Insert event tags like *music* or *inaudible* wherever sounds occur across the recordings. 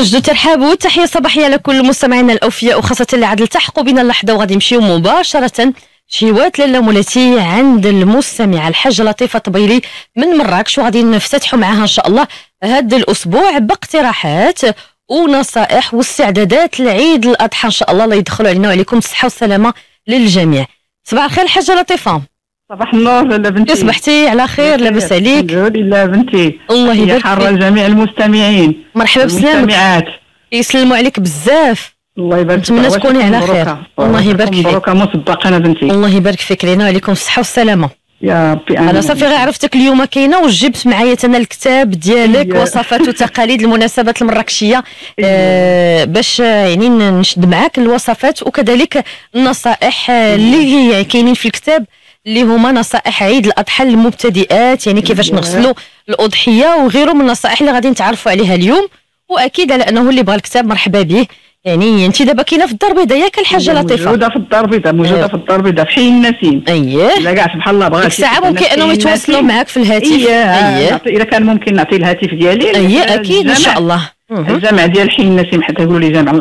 كنجدو ترحاب والتحيه الصباحيه لكل مستمعينا الأوفياء وخاصة اللي عاد التحقوا بنا اللحظة وغادي نمشيو مباشرة شيوات لاله مولاتي عند المستمعه الحاجة لطيفة طبيلي من مراكش وغادي نفتتحوا معها إن شاء الله هذا الأسبوع باقتراحات ونصائح واستعدادات لعيد الأضحى إن شاء الله. الله يدخلوا علينا وعليكم الصحة والسلامة للجميع. صباح الخير حاجة لطيفة. صباح النور لاله بنتي صبحتي على خير لاباس عليك. الحمد لله بنتي. الله يبارك فيك. جميع المستمعين. مرحبا بسلامك المستمعات. يسلموا عليك بزاف. الله يبارك فيك. نتمنى تكوني على خير. الله يبارك فيك. مبروكه مسبقه أنا بنتي. الله يبارك فيك. لينا وعليكم الصحة والسلامة. يا ربي أنا صافي غير عرفتك اليوم كاينة وجبت معايا أنا الكتاب ديالك. وصفات وتقاليد المناسبات المراكشية. آه باش يعني نشد معاك الوصفات وكذلك النصائح اللي هي كاينين في الكتاب. اللي هما نصائح عيد الأضحى للمبتدئات يعني كيفاش إيه. نغسلوا الأضحية وغيره من النصائح اللي غادي نتعرفوا عليها اليوم. وأكيد على أنه اللي بغى الكتاب مرحبا به. يعني أنت دابا كاينة في الدار البيضاء ياك الحاجة لطيفه موجودة في الدار البيضاء موجودة أيوه. في الدار البيضاء في حي النسيم أييه. إلا كاع سبحان الله بغات الساعة ممكن أنهم يتواصلوا معاك في الهاتف. إيه أييه. إذا كان ممكن نعطي الهاتف ديالي أييه أكيد إن شاء الله. الجامع ديال حي النسيم حتى يقولوا لي جامع.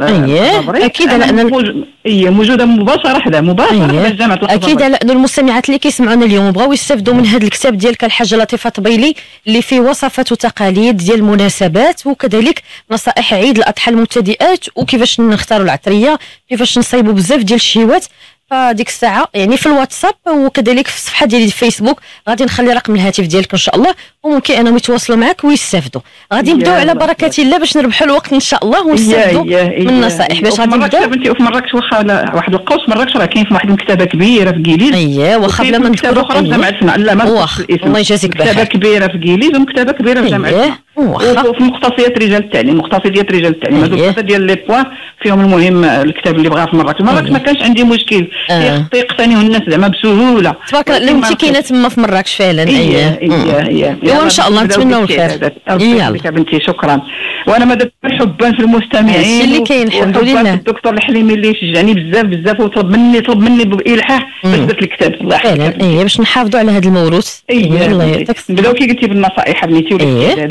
أكيد أنا على أن ال- موج- إيه موجودة مباشرة حدا مباشرة أييه. حدا جامع الخضري. أكيد على انه المستمعات اللي كيسمعونا اليوم بغاو يستافدوا من هذا الكتاب ديالك الحاجة لطيفة طبيلي اللي فيه وصفات وتقاليد ديال المناسبات وكذلك نصائح عيد الأضحى المبتدئات وكيفاش نختاروا العطرية كيفاش نصايبوا بزاف ديال الشيوات فديك الساعة يعني في الواتساب وكذلك في الصفحة ديالي في فيسبوك غادي نخلي رقم الهاتف ديالك إن شاء الله وممكن أنهم يتواصلوا معك ويستافدوا. غادي نبداو على. بركة الله باش نربحوا الوقت إن شاء الله ونستافدوا من النصائح. باش غادي نبداو؟ بنتي وفي مراكش واخا واحد القوس مراكش راه كاين في واحد المكتبه كبيرة في كيليز أييه واخا بلا ما مكتبة نذكروا أخرى في جامعة. فنا لا ما الله يجازيك مكتبة بخير. كبيرة في كيليز ومكتبة كبيرة في جامعة أييه وفي مختصيات رجال التعليم مختصيات رجال التعليم. أييه. ثلاثة ديال لي بوان فيهم المهم الكتاب اللي بغاه في مراكش مراكش. ما كانش عندي مشكل. آه. يقتنيه الناس زعما بسهولة. تبارك الله انت كاينة تما في مراكش فعلا إيه مم. ايوا ان شاء الله نتمنوا الخير يلا بنتي شكرا وأنا ماذا حبا في المستمعين هادشي اللي كاين، الحمد لله. الدكتور الحليمي اللي شجعني بزاف بزاف وطلب مني طلب مني بالالحاح باش. درت الكتاب الله يحفظك فعلا إيه باش نحافظوا على هذا الموروث إيه الله. يعطيك. نبداو كي قلتي بالنصائح بنتي إيه.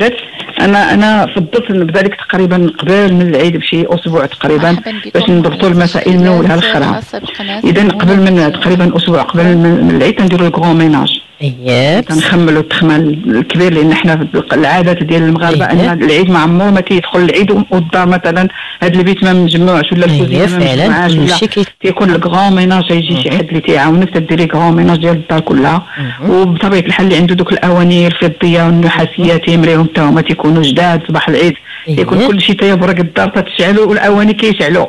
أنا أنا فضلت نبدا لك تقريبا قبل من العيد بشي أسبوع تقريبا باش نضبطوا المسائل من اولها لاخرها إذا قبل من تقريبا أسبوع قبل من العيد نديروا ال grand ménage إيه كنخملوا التخمال الكبير لأن إحنا في العادات ديال المغاربة. أن العيد ما عمره ما كيدخل العيد والدار مثلا هذا البيت ما مجموعش ولا الكوزينه ما مجموعاش ولا تيكون ال grand ménage يجي شي حد اللي تيعاونك تديري grand ménage ديال الدار كلها. وبطبيعة الحال اللي عنده دوك الاواني الفضية والنحاسية تيمريهم حتى هما تيكونوا جداد صباح العيد إيه. تيكون كل شيء تيبرق الدار تتشعلوا والأواني كيشعلوا.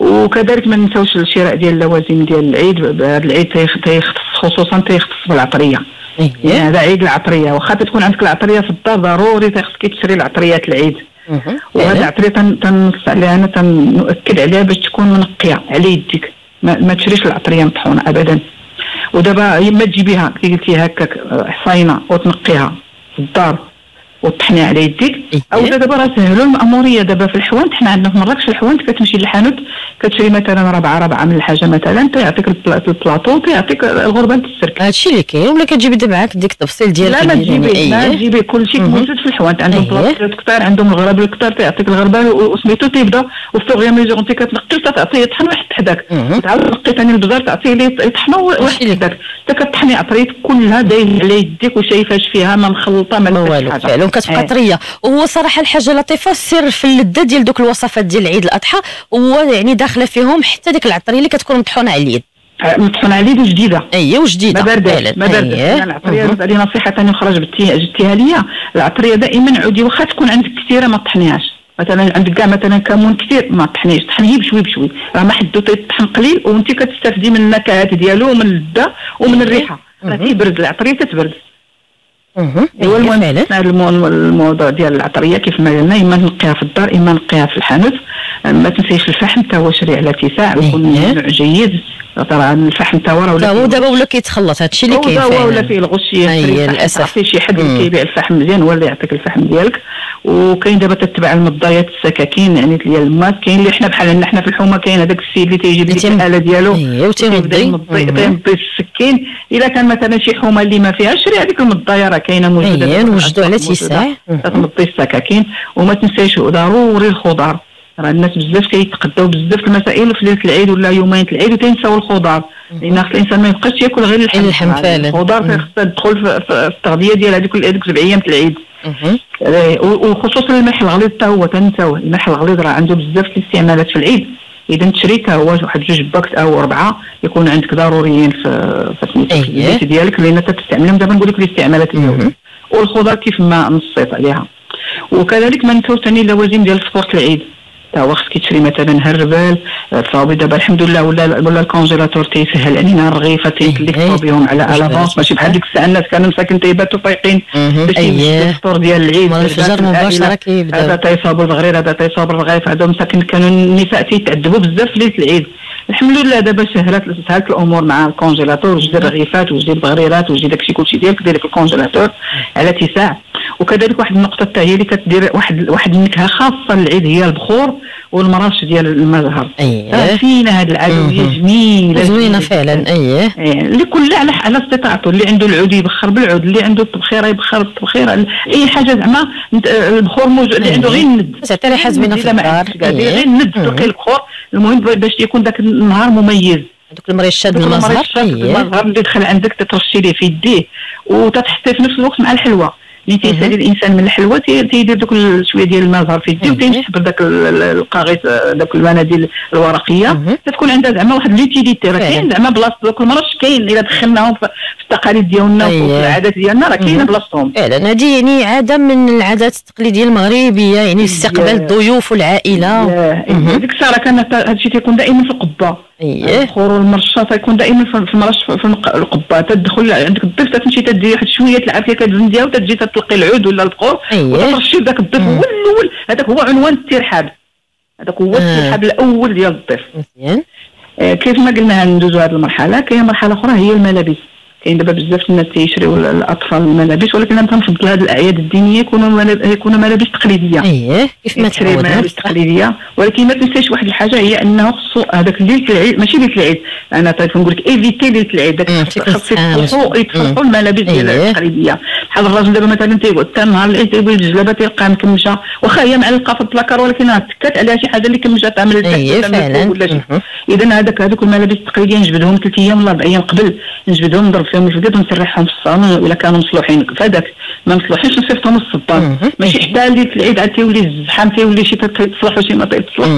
وكذلك ما ننساوش الشراء ديال اللوازم ديال العيد هذا العيد تيخ- تيختص خصوصا تيختص بالعطرية. يعني إيه هذا عيد العطرية واخا تكون عندك العطرية في الدار ضروري تخصك تشري العطريات العيد. وهذه فعلا. العطرية تن- تنص عليها أنا تنؤكد عليها باش تكون منقية على يدك. ما, ما تشريش العطرية مطحونة ابدا. ودابا إما تجيبيها كي قلتي هكاك آه، حصينة وتنقيها في الدار. وتطحنيها على يديك إيه. أو دابا راه سهلوا الماموريه دابا في الحوانت حنا عندنا في مراكش الحوانت كتمشي للحانوت كتشري مثلا ربعة ربعة من الحاجة مثلا تيعطيك البلا- البلاطو تيعطيك الغربان السرك هادشي اللي كاين ولا كتجيب انت معاك ديك التفصيل ديالك لا ما تجيبي إيه تجيبي كل شيء مهم. موجود في الحوانت عندهم. بلاصات كثار عندهم الغراب الكثار تيعطيك الغربان و- وسميتو تيبدا وفوغ يا ميزور انت كتنقي تعطيه يطحن ويحط حداك. تعاود تنقي ثاني البزار تعطيه ليه يطحنو اللي- حداك انت كطحني عطريت كلها دايز على يديك وشايفاش فيها ما مخلطة ما ما والو فعلا وكتبقى إيه. طريه وهو صراحة الحاجة لطيفة السر في اللذة ديال دوك الوصفات ديال عيد الأضحى هو يعني داخلة فيهم حتى ديك العطرية اللي كتكون مطحونة على اليد آه، مطحون على يد وجديدة اييه ما وجديده بارداش فعلا. ما بارداش أييه. أنا العطرية علي نصيحة ثانية أخرى جبتيها ليا العطرية دائما عودي واخا تكون عندك كثيرة ما تطحنيهاش مثلا عندك كاع مثلا كمون كثير ما تطحنيش طحنيه بشوي بشوي راه ما حدو تيطحن قليل وانت كتستافدي من النكهات ديالو ومن اللذة ومن أييه. الريحة راه. تيبرد العطرية تتبرد. هو أييه المهم هذا الموضوع ديال العطرية كيف ما قلنا إما نقيها في الدار إما نقيها في الحانوت. ما تنسيش الفحم تا هو شري على اتساع ويكون. نوع جيد. ترى الفحم تا هو راه فيه دابا ولا كيتخلط هادشي اللي كاين هو ولا فيه الغش أي يشري للأسف. تعطي شي حد. اللي كيبيع الفحم مزيان هو اللي يعطيك الفحم ديالك. وكاين دابا تتبع المضايات السكاكين يعني ديال الماس كاين اللي حنا بحال حنا في الحومة كاين هذاك السيد اللي تيجي بديك الآلة ديالو. وتيمضي تيمضي السكين. إلا كان مثلا شي حومة اللي ما فيهاش شري هذيك المضاية راه كاينة موجودة. اييه نوجدوا على تيساع تمضي السكاكين وما تنسايش ضروري الخضار. راه الناس بزاف كيتقداو بزاف المسائل في ليلة العيد ولا يومين العيد وتنساو الخضار. لأن خص الإنسان ما يبقاش ياكل غير اللحم اللحم فعلا. الخضار خصها تدخل في التغذية ديال هذيك هذيك سبع أيام العيد. إيه، وخصوصا الملح الغليظ حتى هو تنساوه. الملح الغليظ راه عنده بزاف الاستعمالات في العيد. إذا تشري هو واحد جوج packs أو أربعة يكون عندك ضروريين في في البيت ديالك لأن تستعملهم. دابا نقول لك الاستعمالات ديالهم والخضار كيف ما نصيت عليها. وكذلك ما نساوش ثاني اللوازم ديال الفطور العيد. تا هو خصك تشري مثلا هربال الصوابي دابا الحمد لله ولا ولا ال congélateur تيسهل علينا الرغيفه تيخليك بهم على à l'avance ماشي بحال ديك الساعة الناس كانوا مساكن تيباتوا فايقين باش الفطور ديال العيد الفجر مباشرة كيبدا هذا تيصابوا الغرير هذا تيصابوا الرغيف هذا مساكن كانوا النساء تيتعذبوا بزاف في ليلة العيد. الحمد لله دابا سهلت سهلت الأمور مع الكونجيلاتور وجدي الرغيفات وجدي البغريرات وجدي داكشي كلشي ديالك ديري في الكونجيلاتور على تساع وكذلك واحد النقطة حتى هي اللي كتدير واحد واحد النكهة خاصة للعيد هي البخور. والمراش ديال المزهر اييه فينا هذه العدويه جميله زوينه فعلا اييه اللي كل على على استطاعته. اللي عنده العود يبخر بالعود اللي عنده الطبخيره يبخر بالطبخيره أي حاجة زعما البخور موجود اللي عنده غير الند. تعطي ريحه زوينه في الدار. غير الند تلقي البخور المهم باش يكون ذاك النهار مميز. هذوك المرشات المزهر المزهر اللي دخل عندك تترشي ليه في يديه وتتحطيه في نفس الوقت مع الحلوى. اللي تيسالي الإنسان من الحلوى تيدير دوك شوية ديال الماء زهر في يديه وتينسحب داك الكاغيط داك المناديل الورقية. تتكون عندها زعما واحد l'utilité راه كاين زعما بلاصة دوك المرش كاين إلا دخلناهم في التقاليد ديالنا وفي العادات ديالنا راه كاينة بلاصتهم. فعلا. هذه يعني عادة من العادات التقليدية المغربية يعني استقبال الضيوف والعائلة. ديك الساعة كان هذا الشيء تيكون دائما في القبة. اييه الخور المرشة تيكون دائما في المرش في القبة. تدخل عندك الضيف تمشي تدير واحد شوية تلعب فيها كتزنديها وتجي تلقي العود ولا البخور أيه. وترشي ذاك الضيف هو الأول هذاك هو عنوان الترحاب. هذاك هو الترحاب الأول ديال الضيف مزيان. آه كيف ما قلنا ندوزو هذه المرحلة كاين مرحلة أخرى هي الملابس. كاين دابا بزاف الناس تيشريو الأطفال الملابس ولكن أنا تنفضل هذه الأعياد الدينية يكونوا يكونوا ملابس تقليدية. اييه كيف ما تشري ملابس تقليدية. ولكن ما تنساش واحد الحاجة هي أنه خصو هذاك ليله العيد ماشي ليله العيد أنا تنقول لك évitez ليله العيد داك خصو يتصلحوا الملابس ديال التقليدية. بحال الراجل دابا مثلا تيقول حتى نهار العيد تيبغي الجلابة تلقى مكمشة. واخا هي معلقه في البلاكار ولكن تكات عليها شي حاجة اللي كمشة تعمل اييه فعلا. اذا هذاك هذوك الملابس التقليدية نجبدهم ثلاث أيام ولا أربع أيام قبل. نجبدهم نضرب فيهم الجديد ونسرح نصلحهم في الصالون ولا كانوا مصلوحين. فهذاك ما مصلوحينش نصيفطهم للسلطان ماشي حتى ليله العيد عاد تيولي الزحام تيولي شي تتصلح وشي ما تيتصلح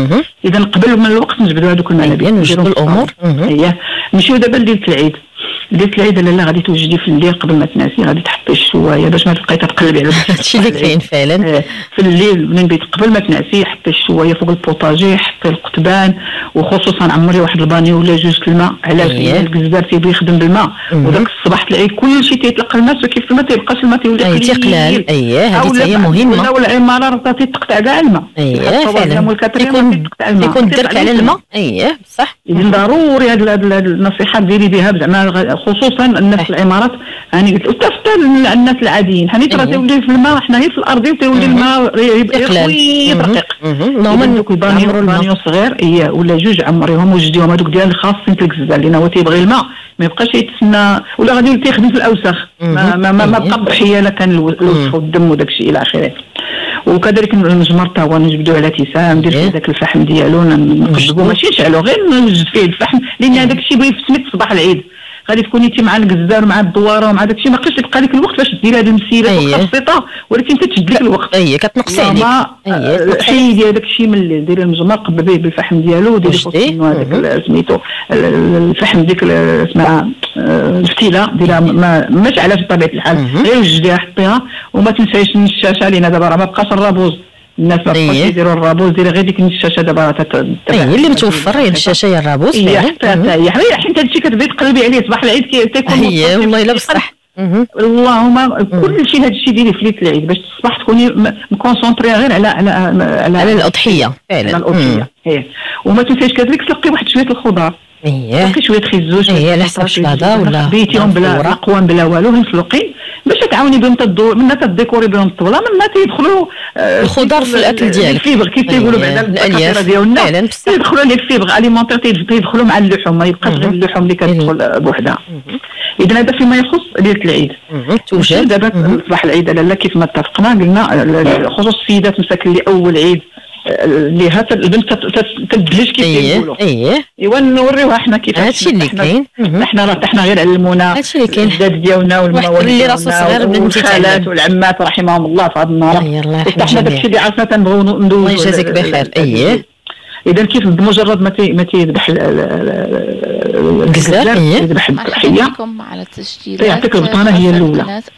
إذا قبل من الوقت نجبدوا هذوك الملابس. نجبدوا الأمور. هي. نمشيو دابا ليله العيد. ليله العيد لاله غادي توجدي في الليل قبل ما تناسي غادي تحطي الشواية باش ما تبقاي تقلبي على *laughs* هادشي اللي كاين فعلا. *laughs* في الليل من بيت قبل ما تنعسي حطي الشواية فوق البوطاجي حطي القطبان وخصوصا عمري واحد البانيو ولا جوج الماء علاش؟ لأن الكزار تيبغي يخدم بالماء. وداك الصباح العيد كل شيء تيطلق الماء كيف ما تيبقاش الماء تيولي قليل. تيقلال اييه هذه هي مهمة. ولا العماره راه تيتقطع كاع الماء. اييه فعلا. تيكون تيكون الدرك على الماء. اييه بصح ضروري هذه النصيحة ديري بها زعما خصوصا الناس في العمارات هاني قلت وحتى الناس العاديين. هاني ترى تولي في الماء حنا غير في الأرض وتولي الماء رقيق نورمال دوك البانيو البانيو صغير هي ولا جوج عمريهم وجديهم هذوك ديال الخاصين في الكزال لأن هو تيبغي الماء ما يبقاش يتسنى ولا غادي تيخدم في الأوساخ. ما ما ما, ما بقى ضحيه لا كان الوسخ والدم وداك الشيء إلى آخره. وكذلك المجمر تا هو نجبدو على تيسان ندير فيه ذاك الفحم ديالو نقلبو ماشي نشعلو غير نوجد فيه الفحم لأن هذاك الشيء بغي في سميت صباح العيد. غادي تكوني انت مع الكزار ومع الدوارة ومع داك الشيء ما بقاش يبقى لك الوقت باش ديري هذه المسيرة أيه. بسيطه ولكن تتشد لك الوقت. اي كتنقصي عليك. حيدي هذاك الشيء من ديري المجمر قبليه بالفحم ديالو وديري فوق هذاك سميتو الفحم ديك اسمها الفتيلة. ديرها ما ماش علاش بطبيعة الحال. غير وجديها حطيها وما تنسايش الشاشه لأن دابا راه ما بقاش الرابوز. الناس ما بقاش يديروا الرابوز ديري غير ديك الشاشة دابا هي اللي متوفر هي الشاشة هي الرابوز هي حتى هي حيت هادشي كتبغي تقلبي عليه صباح العيد تيكون هي والله إلا بصح. اللهم كل شيء هذا الشيء ديري في ليلة العيد باش تصبح تكوني مكونسونطري غير على على على, على الأضحية. فعلا. على الاضحيه هي وما تنسايش كذلك تلقي واحد شوية الخضار. باقي شوية تخيزوش اييه على حساب الشلاضه ولا خبيتيهم بلا فورة. قوام بلا والو مسلوقين باش تعاوني بهم تدور منا تديكوري بهم الطبلة منا تيدخلوا آه، الخضر في الأكل ديالك. ال fibres. كيف تيقولوا أييه، بعدا الألياف. الدكاتره ديالنا بصح تيدخلوا les fibres alimentaires تيدخلوا مع اللحوم. ما يبقاش غير. اللحوم اللي كتدخل آه، بوحدها. اذا هذا فيما يخص ليلة العيد. توجد. دابا. صباح العيد لالا كيف ما اتفقنا قلنا خصوص السيدات مساكن اللي اول عيد. آه، اللي هات البنت تدلج كيف اييه تيقولوا اييه إيوا نوريوها حنا كيف هادشي اللي كاين. إحنا راه حنا غير علمونا. هادشي اللي كاين. الجداد ديالنا والموالد اللي راسو صغير بنتي والخالات تعلم. والعمات رحمهم الله في هذا النهار. أي الله يرحم حنا. داكشي اللي عرفنا تنبغيو ندوزو الله يجازيك بخير. اييه إذا كيف بمجرد ما تي ما تيذبح ال- ال- ال- الجزار، إيه. يذبح الضحيه يعطيك البطانة هي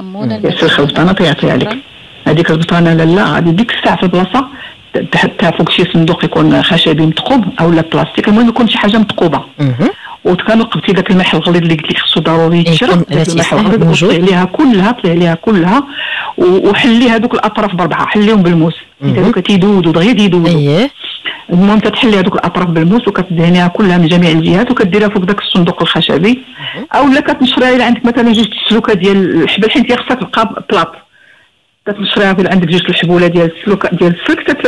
أمونة ياسر البطانه تيعطيها لك. هذيك البطانة لالا غادي ديك الساعة في البلاصة. فوق شي صندوق يكون خشبي مثقوب أو لا بلاستيك المهم يكون شي حاجة مثقوبه. وكانوا قبتي ذاك الملح الغليظ اللي قلت لك خصو ضروري يتشرب الملح الغليظ. وطلع عليها كلها طلع عليها كلها وحلي هذوك الأطراف بربعة حليهم بالموس. هذوك تيدودوا دغيا تيدودوا اييه المهم تتحلي هذوك الأطراف بالموس وكتدهنيها كلها من جميع الجهات وكديرها فوق ذاك الصندوق الخشبي. أو لا كتنشريها إلا عندك مثلا جوج السلوكه ديال الحبل حيت هي خصها تلقى بلاط. كتنشريها في عندك جوج الحبولة ديال السلوك ديال السلك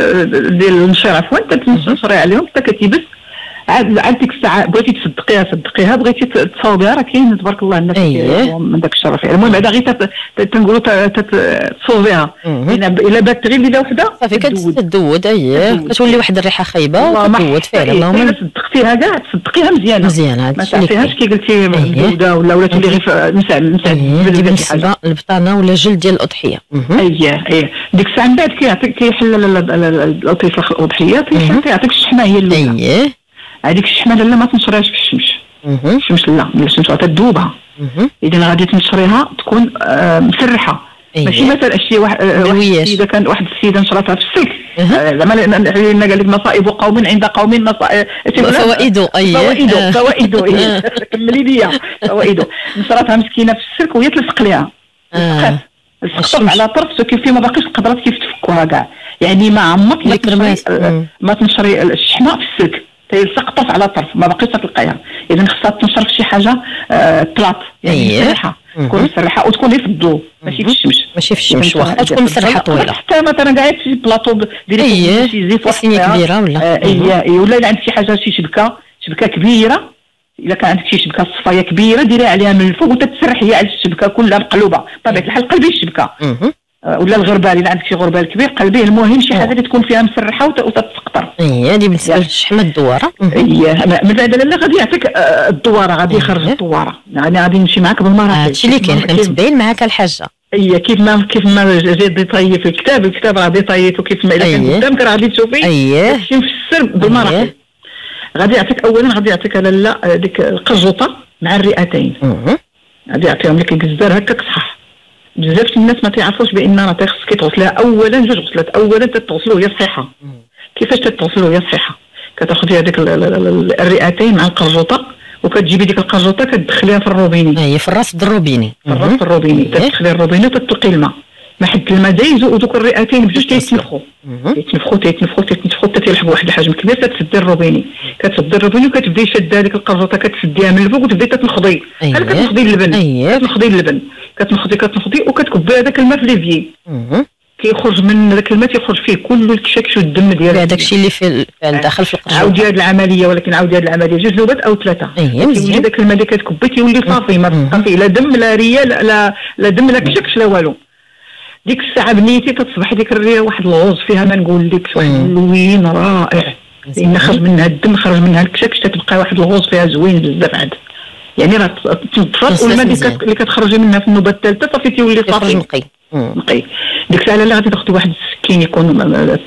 ديال النشر عفوا تنشريها عليهم حتى كتيبس عاد عاد ديك الساعة بغيتي تصدقيها صدقيها بغيتي تصاوبيها راه كاين تبارك الله الناس. كيعرفوا من داك الشرف المهم بعدا غير تنقولوا تصوبيها. إلا إلا بات غير ليلة وحدة صافي تدود. كتدود اييه. كتولي واحد الريحة خايبة وكتدود فعلا إيه، اللهم إلا صدقتيها كاع تصدقيها مزيانة مزيان ما تعطيهاش كي قلتي أيه. مبوده ولا ولا تولي غير ف- مسع مسع اييه دي بزاف شي حاجة بالنسبة للبطانة ولا جلد ديال الأضحية. اييه إيه ديك الساعة من بعد كيعطيك كيحل الأضحية. كيعطيك الشحمه هي الاولى اييه هذيك الشحمه لا ما تنشريهاش في الشمس. الشمس لا الشمس تذوبها. إذا غادي تنشريها تكون آه، مسرحة ماشي اييه مثلا شي واحد آه، بالوياش. السيدة كان واحد السيدة نشرتها في السلك أها. آه، زعما لأن قال لك مصائب قوم عند قوم مصائب فوائده فوائده آه. فوائده *laughs* *laughs* إيه. كملي ليا فوائده نشرتها مسكينة في السلك وهي تلصق ليها آه. سقطت. على طرف كيف ما باقيش قدرات كيف تفكوها كاع يعني ما عمرك ما. تنشري. ما تنشري الشحمه في السلك طرف على طرف ما باقيش تلقايها. اذا خصها تنشر في شي حاجة آه، بلاط يعني. مسرحه مم. تكون مسرحه وتكون في الضوء ماشي في. الشمس ماشي في الشمس واخا تكون مسرحه طويلة. حتى مثلا قاعد في بلاطو ديري فوق اييه شي زيت وحطيها. كبيرة ولا؟ آه، إيه، ولا الا عندك شي حاجة شي شبكة شبكة كبيرة. الا كان عندك شي شبكة صفاية كبيرة ديريها عليها من الفوق وتتسرح هي على الشبكة كلها مقلوبة. بطبيعه الحال قلبي الشبكة. ولا الغربال الا عندك شي غربال كبير قلبيه المهم شي حاجة اللي تكون فيها مسرحة وت- وتتسقطر اييه دي بالنسبة. للشحمه الدوارة. ما- من بعد لا غادي يعطيك آه، الدوارة غادي يخرج أييه. الدوارة. يعني غادي نمشي معاك بالمراحل هادشي اللي كاين حنا متبعين معاك الحاجة. اييه كيف ما كيف ما جيت ديطايي في الكتاب الكتاب راه ديطايته كيف ما إلا كان أييه. قدامك راه غادي تشوفي تمشي مفسر بالمراحل أييه. غادي يعطيك اولا غادي يعطيك آه، ديك القرجوطه مع الرئتين. غادي يعطيهم لك الجزار هكاك صح بزاف الناس ما تعرفوش بان راه خصك تغسلها اولا جوج غسلات اولا تتغسلوا هي صحيحة. كيفاش تتغسلوا هي صحيحة؟ كتاخذي هذيك ال- ال- ال- الرئتين مع القرجوطة وكتجيبي ديك القرجوطة كتدخليها في الروبيني. اييه في الرأس الروبيني. في الرأس الروبيني. أييه. تدخلي الروبيني وتتلقي الماء. ما حد الماء دايز ودوك الرئتين بجوج تيتنفخوا. تيتنفخوا تيتنفخوا تيتنفخوا. حتى تيلحقوا واحد الحجم كبير كتسدي الروبيني. كتسدي الروبيني وكتبداي شاده هذيك القرجوطه كتسديها من الفوق وتبداي تتنخضي. بحال كتنخضي اللبن؟ أييه. كتنخضي اللبن. كتنخضي كتنخضي وكتكبي هذاك الماء في l'évier. كيخرج من ذاك الماء تيخرج فيه كل الكشاكش والدم ديال هذاك الشيء اللي في داخل في عاودي القرجوطه هذه العملية ولكن عاودي هذه العملية جوج نوبات أو ثلاثة. أييه، كيولي. ذاك الماء اللي كتكبي تيولي صافي ما. تبقى فيه لا دم لا ريه لا لا, لا دم لا كشكش لا والو. ديك الساعة بنيتي تتصبح ديك الريه واحد ال rose فيها ما نقول لك واحد. اللوين رائع. لأن خرج منها الدم خرج منها الكشكش تتبقى واحد ال rose فيها زوين بزاف عاد. يعني راه تنصلص والماء اللي اللي كتخرجي منها في النوبة الثالثة صافي تيولي صافي نقي. نقي. ديك الساعة لا غادي تاخذي واحد السكين يكون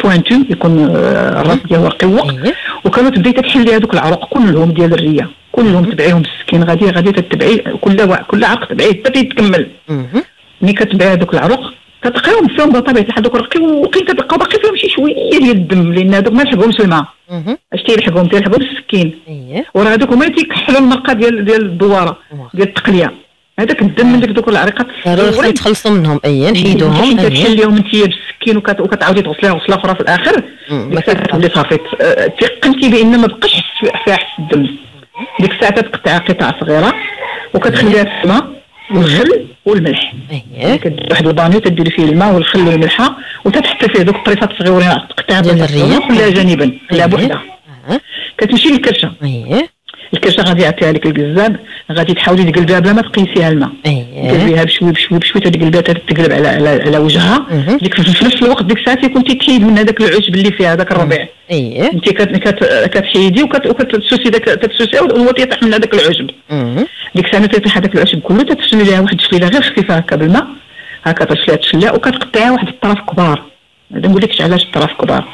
pointu يكون آه، الراس ديالو رقيق أييه. وكانوا تبداي تحلي هذوك العروق كلهم ديال الريه كلهم تبعيهم بالسكين. غادي غادي تتبعي كل كل عرق تبعيه حتى تكمل مهم. ملي كتبعي هذوك العروق كتلقاهم فيهم بطبيعة الحال دوك رقيقين كتلقاو باقي فيهم شي شوية ديال الدم لأن هذوك ما لحقهمش الماء. اش تيلحقهم تيلحقوا بالسكين اييه وراه هذوك هما اللي تيكحلوا المرقة ديال ديال الدوارة. ديال التقلية. هذاك الدم من ديك دوك العريقات ضروري خصنا نتخلصوا منهم. اييه نحيدوهم. انت تحليهم أنت بالسكين وكت- وكتعاودي تغسليها غسله أخرى في الآخر مم، ما ديك الساعة تولي صافي تيقنتي بأن ما بقاش فيها حس الدم. ديك الساعة تقطعها قطع صغيرة وكتخليها في الماء. والخل والملح اييه كدير واحد البانيو تديري فيه الماء والخل والملحه وتتحطي فيه دوك الطريفات الصغيورين تقطعها الرية. وخليها جانبا أيه. بوحدها. كتمشي للكرشة اييه الكرشه غادي يعطيها لك الكزاب غادي تحاولي تقلبيها بلا ما تقيسيها الماء تقلبيها بشوي بشوي بشوي تقلبيها تقلب على على, على وجهها. ديك في نفس الوقت ديك الساعة كنتي تحيد من هذاك العشب اللي فيها هذاك الربيع انت كت كت كتحيدي وكت- وكتسوسي داك تتسوسي وهو تيطيح من هذاك العشب. ديك الساعة تيطيح هذاك العشب كله تتشلي لها واحد الشليله غير خفيفه هكا بالماء هكا تشليها تشليها وكتقطعيها واحد الطرف كبار ما نقولكش علاش الطرف كبار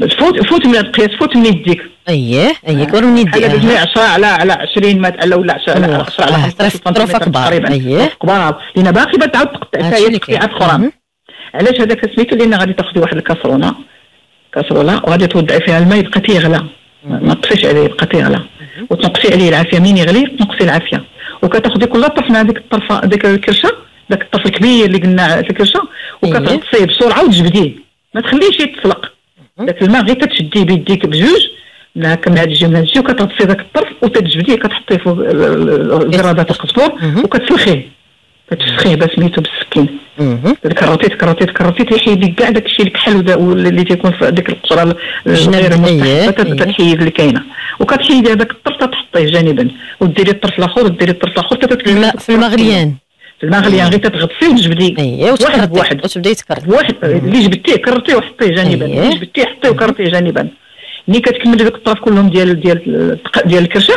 فوت فوت من القياس فوت من يديك. اييه اييه كبروا من بحال يدي هذا 10 على على 20 متر ولا 10 على أيوة. 10 على آه، 15 طرف- طرف سنتيمتر كبار. طرف كبار لأن باقي بتعاود تقطع حتى هي. تقطيعات أخرى. علاش هذاك سميتو لأن غادي تاخذي واحد الكاسرونة؟ كاسرونة وغادي توضعي فيها الماء يبقى تيغلى ما تطفيش عليه يبقى تيغلى وتنقصي عليه العافية. منين يغلي؟ تنقصي العافية. وكتاخذي كل طرف من هذيك الطرفه هذيك الكرشة ذاك الطرف الكبير اللي قلنا في الكرشة وكتغطيه بسرعة وتجبديه. ما تخليش يتفلق ذاك الماء غير تشديه بيديك بجوج من هكا من هاد الجهه من هاد الجهه وكتغطي ذاك الطرف وتجبديه كتحطيه فوق القرادة القزبور. وكتسلخيه كتسلخيه بس سميتو بالسكين. تكررتي تكررتي تيحيد لك كاع داك الشيء اللي تيكون في ديك القشرة مستحبه أيه. تتحيد اللي كاينة وكتحيدي هذاك الطرف تحطيه جانبا. وديري الطرف الآخر وديري الطرف الآخر في الماء في المغليان الماء غليان غير تتغطيه وتجبدي اييه واحد بواحد. وتبداي تكرطي واحد اللي جبدتيه كرطتيه وحطيه جانبا. أيه. اللي جبدتيه حطيه وكرطتيه جانبا. ملي كتكملي ذوك الطرف كلهم ديال ديال ديال الكرشه.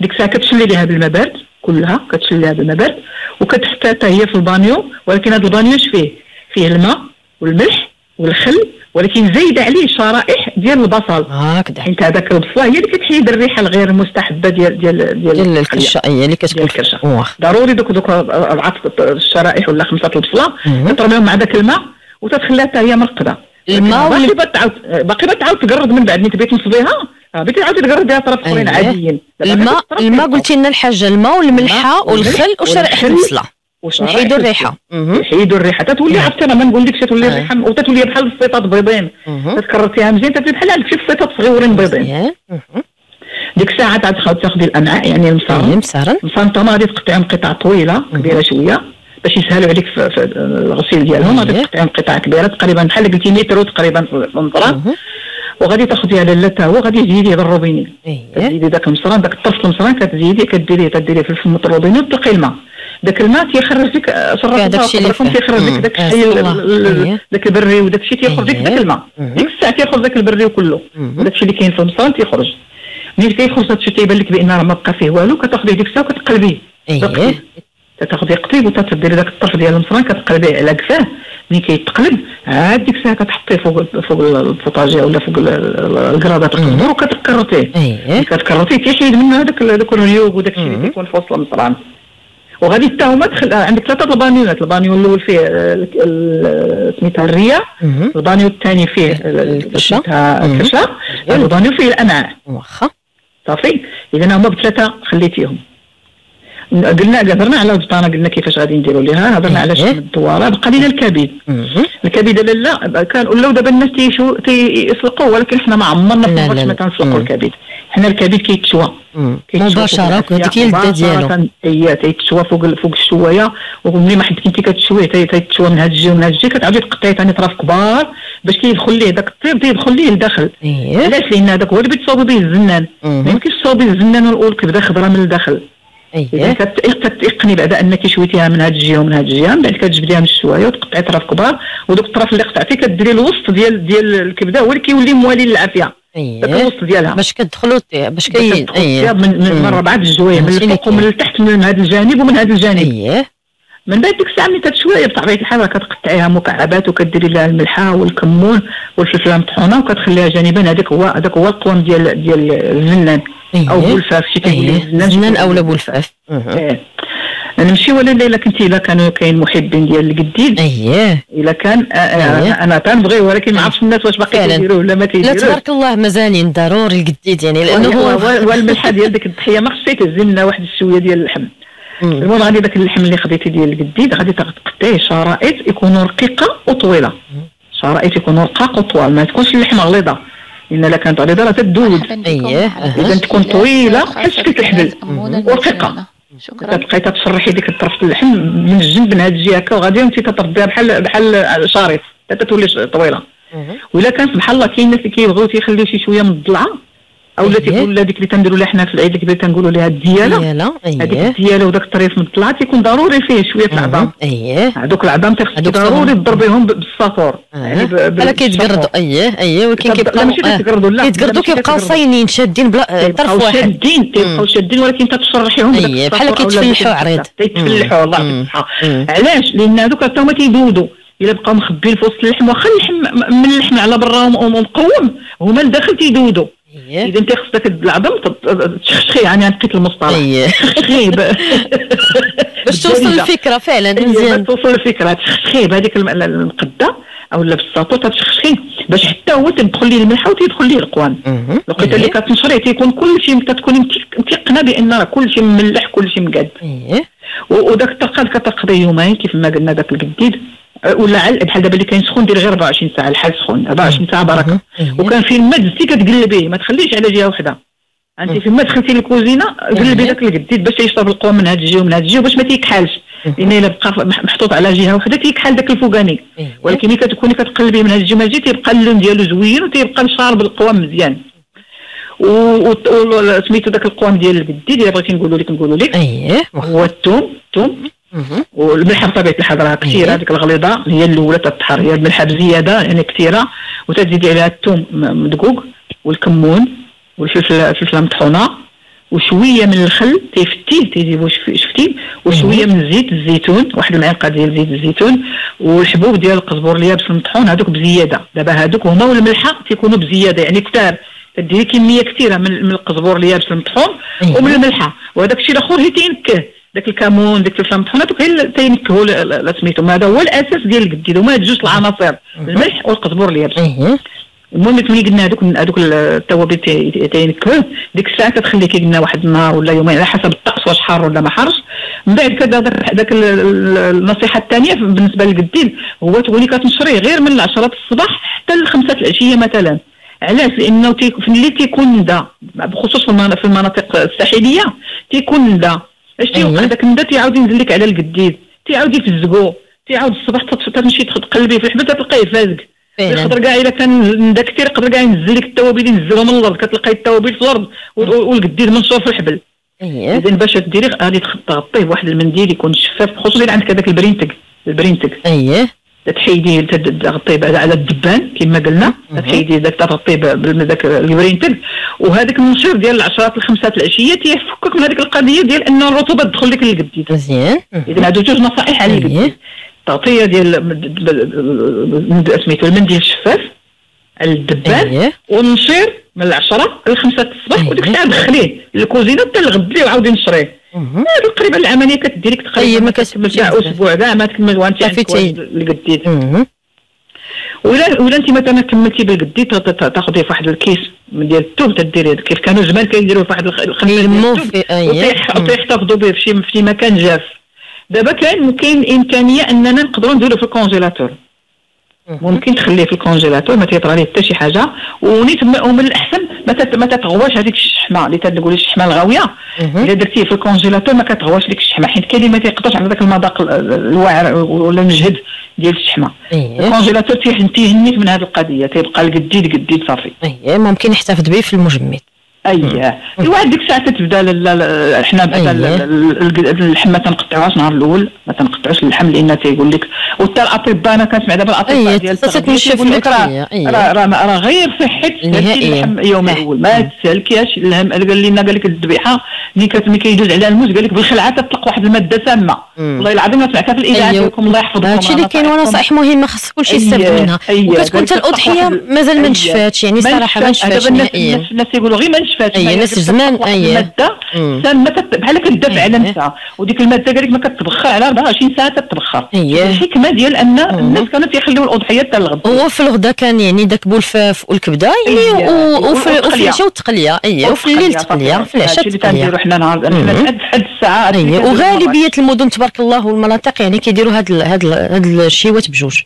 ديك الساعة كتشلي ليها بالماء بارد كلها كتشلي ليها بالماء بارد وكتحطها حتى هي في البانيو ولكن هذا البانيو اش فيه؟ فيه الماء والملح والخل ولكن زايده عليه شرائح ديال البصل. هكذا. حيت هذاك البصله هي اللي كتحيد الريحة الغير المستحبه ديال ديال ديال ديال الكرشة. اييه اللي كتكون ديال الكرشة. ضروري دوك دوك اربعه الشرائح ولا خمسة البصلة. تضربهم مع ذاك الماء وتتخليها حتى هي مرقدة. الماء باقي بتعاود باقي بتعاود تقرد من بعد ملي تبغي تنصبيها آه، بغيتي تعاودي تقرديها طرف أخرين أييه. عاديين. الماء الماء. قلتي لنا الحاجة الماء والملحة والملح والخل وشرائح البصلة. نحيدوا البصل. الريحة. مهم. يحيدوا الريحة. تتولي عرفتي أنا ما نقولكش تولي آه. الريحة. وتتولي بحال الصيطات بيضين. تكررتيها مزيان تتولي بحال عندك شي صيطات صغيورين بيضين. ديك الساعة تعاد تاخذ- تاخذي الامعاء يعني اييه المصارم مسارن المصارم غادي تقطعهم قطع طويلة كبيرة شوية. باش يسهلوا عليك في, في الغسيل ديالهم غادي. تقطعهم قطع كبيره تقريبا بحال قلتي متر تقريبا مهم. وغادي تاخذيها لاله تا هو غادي تزيدي هذا الروبيني اييه تزيدي داك المصران داك الطرف المصران كتزيدي كديريه تديريه في الفم الروبيني وتلقي الماء. داك الماء تيخرج لك داك الشيء اللي فيه. تيخرج لك. داك آه، الشيء. داك البري وداك الشيء تيخرج لك. داك الماء. ديك الساعة تيخرج داك البري وكله مم. وداك الشيء اللي كاين في المصران تيخرج ملي كيخرج هذا الشيء تيبان لك بأن راه ما بقى فيه والو كتاخذي ديك الساعة وكتقلبيه اييه تاخذي قطيب وتديري داك الطرف ديال المصران كتقلبيه على كفاه ملي كيتقلب عاد ديك الساعة كتحطيه فوق فوق ال potager ولا فوق ال- ال- الكرادة القدور وكتكرطيه اييه كتكرطيه تيحيد منه هذاك الريوق وداك الشيء. اللي كيكون في وسط المصران وغادي هما تخل... عندك ثلاثة البانيوات البانيو الأول فيه آه، سميتها الريه. البانيو الثاني فيه. سميتها. الكرشه مزيان. البانيو فيه الامعاء واخا صافي إذا هما بثلاثة خليتيهم قلنا هضرنا على البطانه قلنا كيفاش غادي نديروا ليها هضرنا على إيه. شحم الدوارة بقى لنا الكبد. الكبد لا لا كان ولاو دابا الناس تيشو تيسلقوا ولكن حنا ما عمرنا في. ما كنسلقوا. الكبد حنا الكبد كيتشوى مباشره هذيك هي اللذه ديالو هي تيتشوى فوق فوق الشوايه وملي ما حدك انت كتشويه تي- تيتشوى من هاد الجهه ومن هاد الجهه كتعاودي تقطعي ثاني طراف كبار باش كيدخل ليه داك الطيب تيدخل ليه لداخل. اييه علاش؟ لأن هذاك هو اللي بتصاوبي به الزنان. ما يمكنش تصاوبي الزنان والكبده خضراء من الداخل. اييه كت- كتيقني بعدا أنك شويتيها من هاد الجهه ومن هاد الجهه من بعد كتجبديها من الشواية وتقطعي طراف كبار ودوك الطرف اللي قطعتي كديري الوسط ديال ديال الكبدة هو اللي كيولي موالي للعافية. الوسط ديالها. باش كدخلوا ت- باش كي اييه فيها من من. ربعه الجوايه من الفوق ومن. التحت من هذا الجانب ومن هذا الجانب. اييه من بعد ديك الساعة ملي تتشوية بطبيعة الحال كتقطعيها مكعبات وكديري لها الملحة والكمون والفلفله المطحونة وكتخليها جانبا. هذاك هو هذاك هو القوام ديال ديال الزنان أو اييه بولفاف شي كيقول ليه اييه زنان اولا بولفاف. إيه. نمشي ولا إلا كنت إلا كانوا كاين محبين ديال الجديد اييه إلا كان أيه. أنا تنبغي ولكن ما عرفتش الناس واش باقي. تيديروه ولا ما لا تيديروش تبارك الله مازالين ضروري الجديد يعني لأنه و- هو والملحة ديال ديك الضحية ما خصك تهز لنا واحد الشوية ديال اللحم. المهم غادي داك اللحم اللي خديتي ديال الجديد غادي تقطعيه شرائط يكونوا رقيقة وطويلة شرائط يكونوا رقاق وطوال ما تكونش اللحمة غليظة لأن الا كانت عريضه راه تدود أها. إذا تكون خاصة بحال شكل الحبل. المجانة. شكرا. كتبقاي تتشرحي ديك الطرف اللحم من الجنب من هاد الجهة هكا وغادي وانت تترديها بحال بحال شريط. حتى تولي طويلة. مهم. ولا كان سبحان الله كاين الناس اللي كيبغيو تيخليو شي شوية من الضلعة أو أيه. تيقول لا ديك اللي تنديروا لها حنا في العيد اللي تنقولوا لها الديالة ديالا هذيك اييه الديالة وداك الطريف من الضلعه تيكون ضروري فيه شوية العظام مهم. اييه هذوك العظام تيخص هذوك ضروري. تضربيهم بالساطور آه. ب- ب- بحال كيتقردوا. اييه اييه ولكن كيبقاو ماشي آه. كيتقردوا لا كيتقردوا كيبقاو. صاينين شادين بلا آه، طرف واحد شادين تيبقاو شادين ولكن تتشرحيهم أيه، بحال كيتفلحوا عريض. تيتفلحوا الله. يعطيك الصحه. علاش لأن هذوك حتى هما تيذودوا إلا بقاو مخبيين في وسط اللحم واخا اللحم من اللحم على برا وم- ومقوم هما لداخل تيذودوا اييه إذا أنت خص داك العظم تشخشخيه يعني نقيت المصطلح. اييه تشخشخيه ب- *laughs* باش توصل. الفكرة فعلا أيوة، مزيان. باش توصل الفكرة. تشخشخيه بهذيك الم- المقدة أو لا بالساطور تتشخشخيه باش حتى هو تدخل ليه الملحة وتيدخل ليه القوام مهم. لقيت اللي اييه كتنشري تيكون كل شيء كتكوني متيق- متيقنه بأن راه كل شيء مملح كل شيء مقاد. وداك الطرقات كتقضي يومين كيف ما قلنا داك الجديد ولا عل بحال دابا اللي كاين سخون دير غير 24 ساعة الحال سخون 24 ساعة بركة. وكان فين ما دزتي كتقلبيه ما تخليش على جهة واحدة أنت فين ما دخلتي للكوزينه قلبي. داك الجديد باش يشرب القوام من هاد الجهه ومن هاد الجهه باش ما تيكحالش لأن إلا بقى محطوط على جهة واحدة تيكحال داك الفوقاني. ولكن ملي كتكوني كتقلبي من هاد الجهه تيبقى اللون ديالو زوين وتيبقى شارب القوام مزيان. و و- و- سميتو داك القوام ديال الجديد الا بغيتي نقولوا لك نقولوا لك. اييه هو الثوم الثوم. والملحة بطبيعة الحال راه كثيرة. هذيك الغليظة هي الأولى تطحر هي الملحة بزيادة يعني كثيرة وتزيدي عليها الثوم مدقوق والكمون والفلفل الفلفله مطحونة وشوية من الخل تيفتيه تيجيبو شف- شفتي؟ وشوية من زيت الزيتون واحد المعلقة ديال زيت الزيتون والحبوب ديال القزبور اليابس المطحون هذوك بزيادة. دابا هذوك هما والملحة تيكونوا بزيادة يعني كثار. تديري كمية كثيرة من القزبور اليابس المطحون أيوة. ومن الملحة. وهذاك الشيء الأخر هي تينكه. داك الكمون ديك الفلفله المطحونه دوك اللي تينكهوا ل- ل- ل- سميتهم هذا هو الأساس ديال الجديد هما هاد جوج العناصر الملح والقزبور اليابس. اييه المهم ملي قلنا هذوك هذوك التوابل تي- تينكهوه ديك الساعة كتخليه كي قلنا واحد النهار ولا يومين على حسب الطقس واش حار ولا ما حارش. من بعد كذا ال- النصيحة الثانية بالنسبة للجديد هو تولي كتنشريه غير من العشرة الصباح حتى الخمسة العشية مثلا. علاش؟ لأنه. في الليل تيكون ندى بخصوص في المناطق الساحلية تيكون ندى اش تيوقع. داك الندى تيعاود ينزل لك على الجديد تيعاود يفزقو تيعاود الصباح تمشي تقلبي في الحبل تلقاه فازق يقدر كاع الا كان ندى كثير يقدر كاع ينزل لك التوابل ينزلهم من الأرض كتلقاي التوابل في الأرض وال- والجديد منشور في الحبل اذا باش ديري غادي تغطيه بواحد المنديل يكون شفاف خصوصا إذا عندك هذاك البرينتك. البرينتك. اييه تحيديه تغطيه بعد على الدبان كما قلنا. تحيديه ذاك تغطيه بذاك البرينتك وهذاك المنشير ديال العشرات الخمسات العشيه تيفكك من هذيك القضية ديال ان الرطوبه تدخل لك للجديد مزيان اذا هادو جوج نصائح على أيه. الجديد التغطيه ديال سميتو المنديل الشفاف الدبان اييه ونشير من العشرة للخمسة الصباح أيه. وديك الساعة دخليه للكوزينة حتى الغد ليه وعاودي نشريه تقريبا العملية طيب، تقريبا ما كتكملش. أسبوع كاع ما تكمل وانت مهم. ولا ولا أنت مثلا كملتي بالجديد تا- تا- تاخذيه في واحد الكيس ديال الثوب تديري كيف كانوا زمان كيديروا في واحد الخ- الخنشة ديال الثوب. وتيحتفظوا به في شي مكان جاف دابا كاين كاين إمكانية أننا نقدروا نديروا في ال congélateur. ممكن تخليه في ال congélateur ما تيطرى ليه حتى شي حاجة. ونيت ومن الأحسن ما ما تتغواش هذيك الشحمة اللي تنقول الشحمة الغاوية. الا درتيه في الكونجيلاتور ما كتغواش ديك الشحمة حيت كاين اللي ما تيقدرش على ذاك المذاق ال- ال- الواعر ولا المجهد ديال الشحمة. اييه الكونجيلاتور تيه- تيهنيك من هذه القضية تيبقى الجديد جديد صافي. اييه ممكن يحتفظ به في المجمد. اييه الواحد ديك الساعة تتبدا حنا بعدا ال- اللحم ما تنقطعوهاش النهار الأول ما تنقطعوش اللحم لأن تيقول لك وحتى الاطباء أنا كنسمع دابا الأطباء أيه، ديال تيقول لك راه أيه. راه راه راه غير صحه. اللحم اليوم صح. الأول ما تسالكياش اللحم قال لنا قال لك الذبيحة ملي كيدوز عليها الموز قال لك بالخلعة تطلق واحد المادة سامه. والله العظيم ما سمعتها في الإذاعة. ديالكم الله يحفظكم هادشي اللي كاين. ونصائح مهمه خاص كلشي يستافد منها. وكتكون حتى الأضحية مازال ما. نشفاتش يعني صراحة ما نشفاتش دابا الناس يقولوا غير ما أيه، ما ناس زمان، أيه. المادة تت- بحال كتدافع على. نفسها وديك المادة قال لك ما كتبخر على 24 ساعة تتبخر. الحكمة ديال أن. الناس كانوا تيخليو الأضحية حتى الغد هو في الغدا كان يعني داك بولفاف والكبدة يعني وفي. العشاء والتقلية اييه وفي الليل التقليه في العشاء التقليه حنا نهار حد الساعة وغالبية المدن تبارك الله والمناطق يعني كيديروا هاد هاد الشيوات بجوج.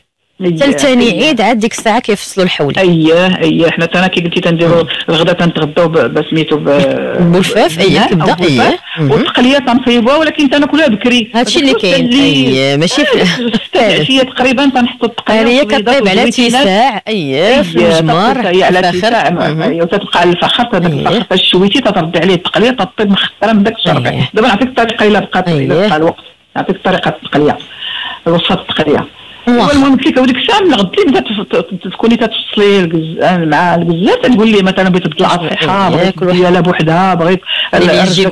حتى لثاني عيد عاد ديك الساعة كيفصلوا الحولي اييه اييه حنا تانا كي قلتي تنديروا الغدا تنتغداو بسميتو بالفاف اييه كبدة. اييه. والتقلية تنصيبوها ولكن تناكلوها بكري. هادشي اللي كاين. اييه ماشي في ستة العشيه *laughs* تقريبا تنحطوا التقلية كطيب على. تيساع اييه في المجمر هي على. تيساع وتتبقى على الفخر. الفخر الشويتي تترد عليه التقلية تطيب مخطره من داك الشربة أييه. دابا نعطيك الطريقة إلا بقى الوقت. نعطيك طريقة التقلية. وصفه التقلية. واخا. المهم كيف وديك الساعة من غدي بدا تكوني تتفصلي الجزء مع الجزات تقول لي مثلا بغيت الصحه أييه، بغيت ديالها بوحدها بغيت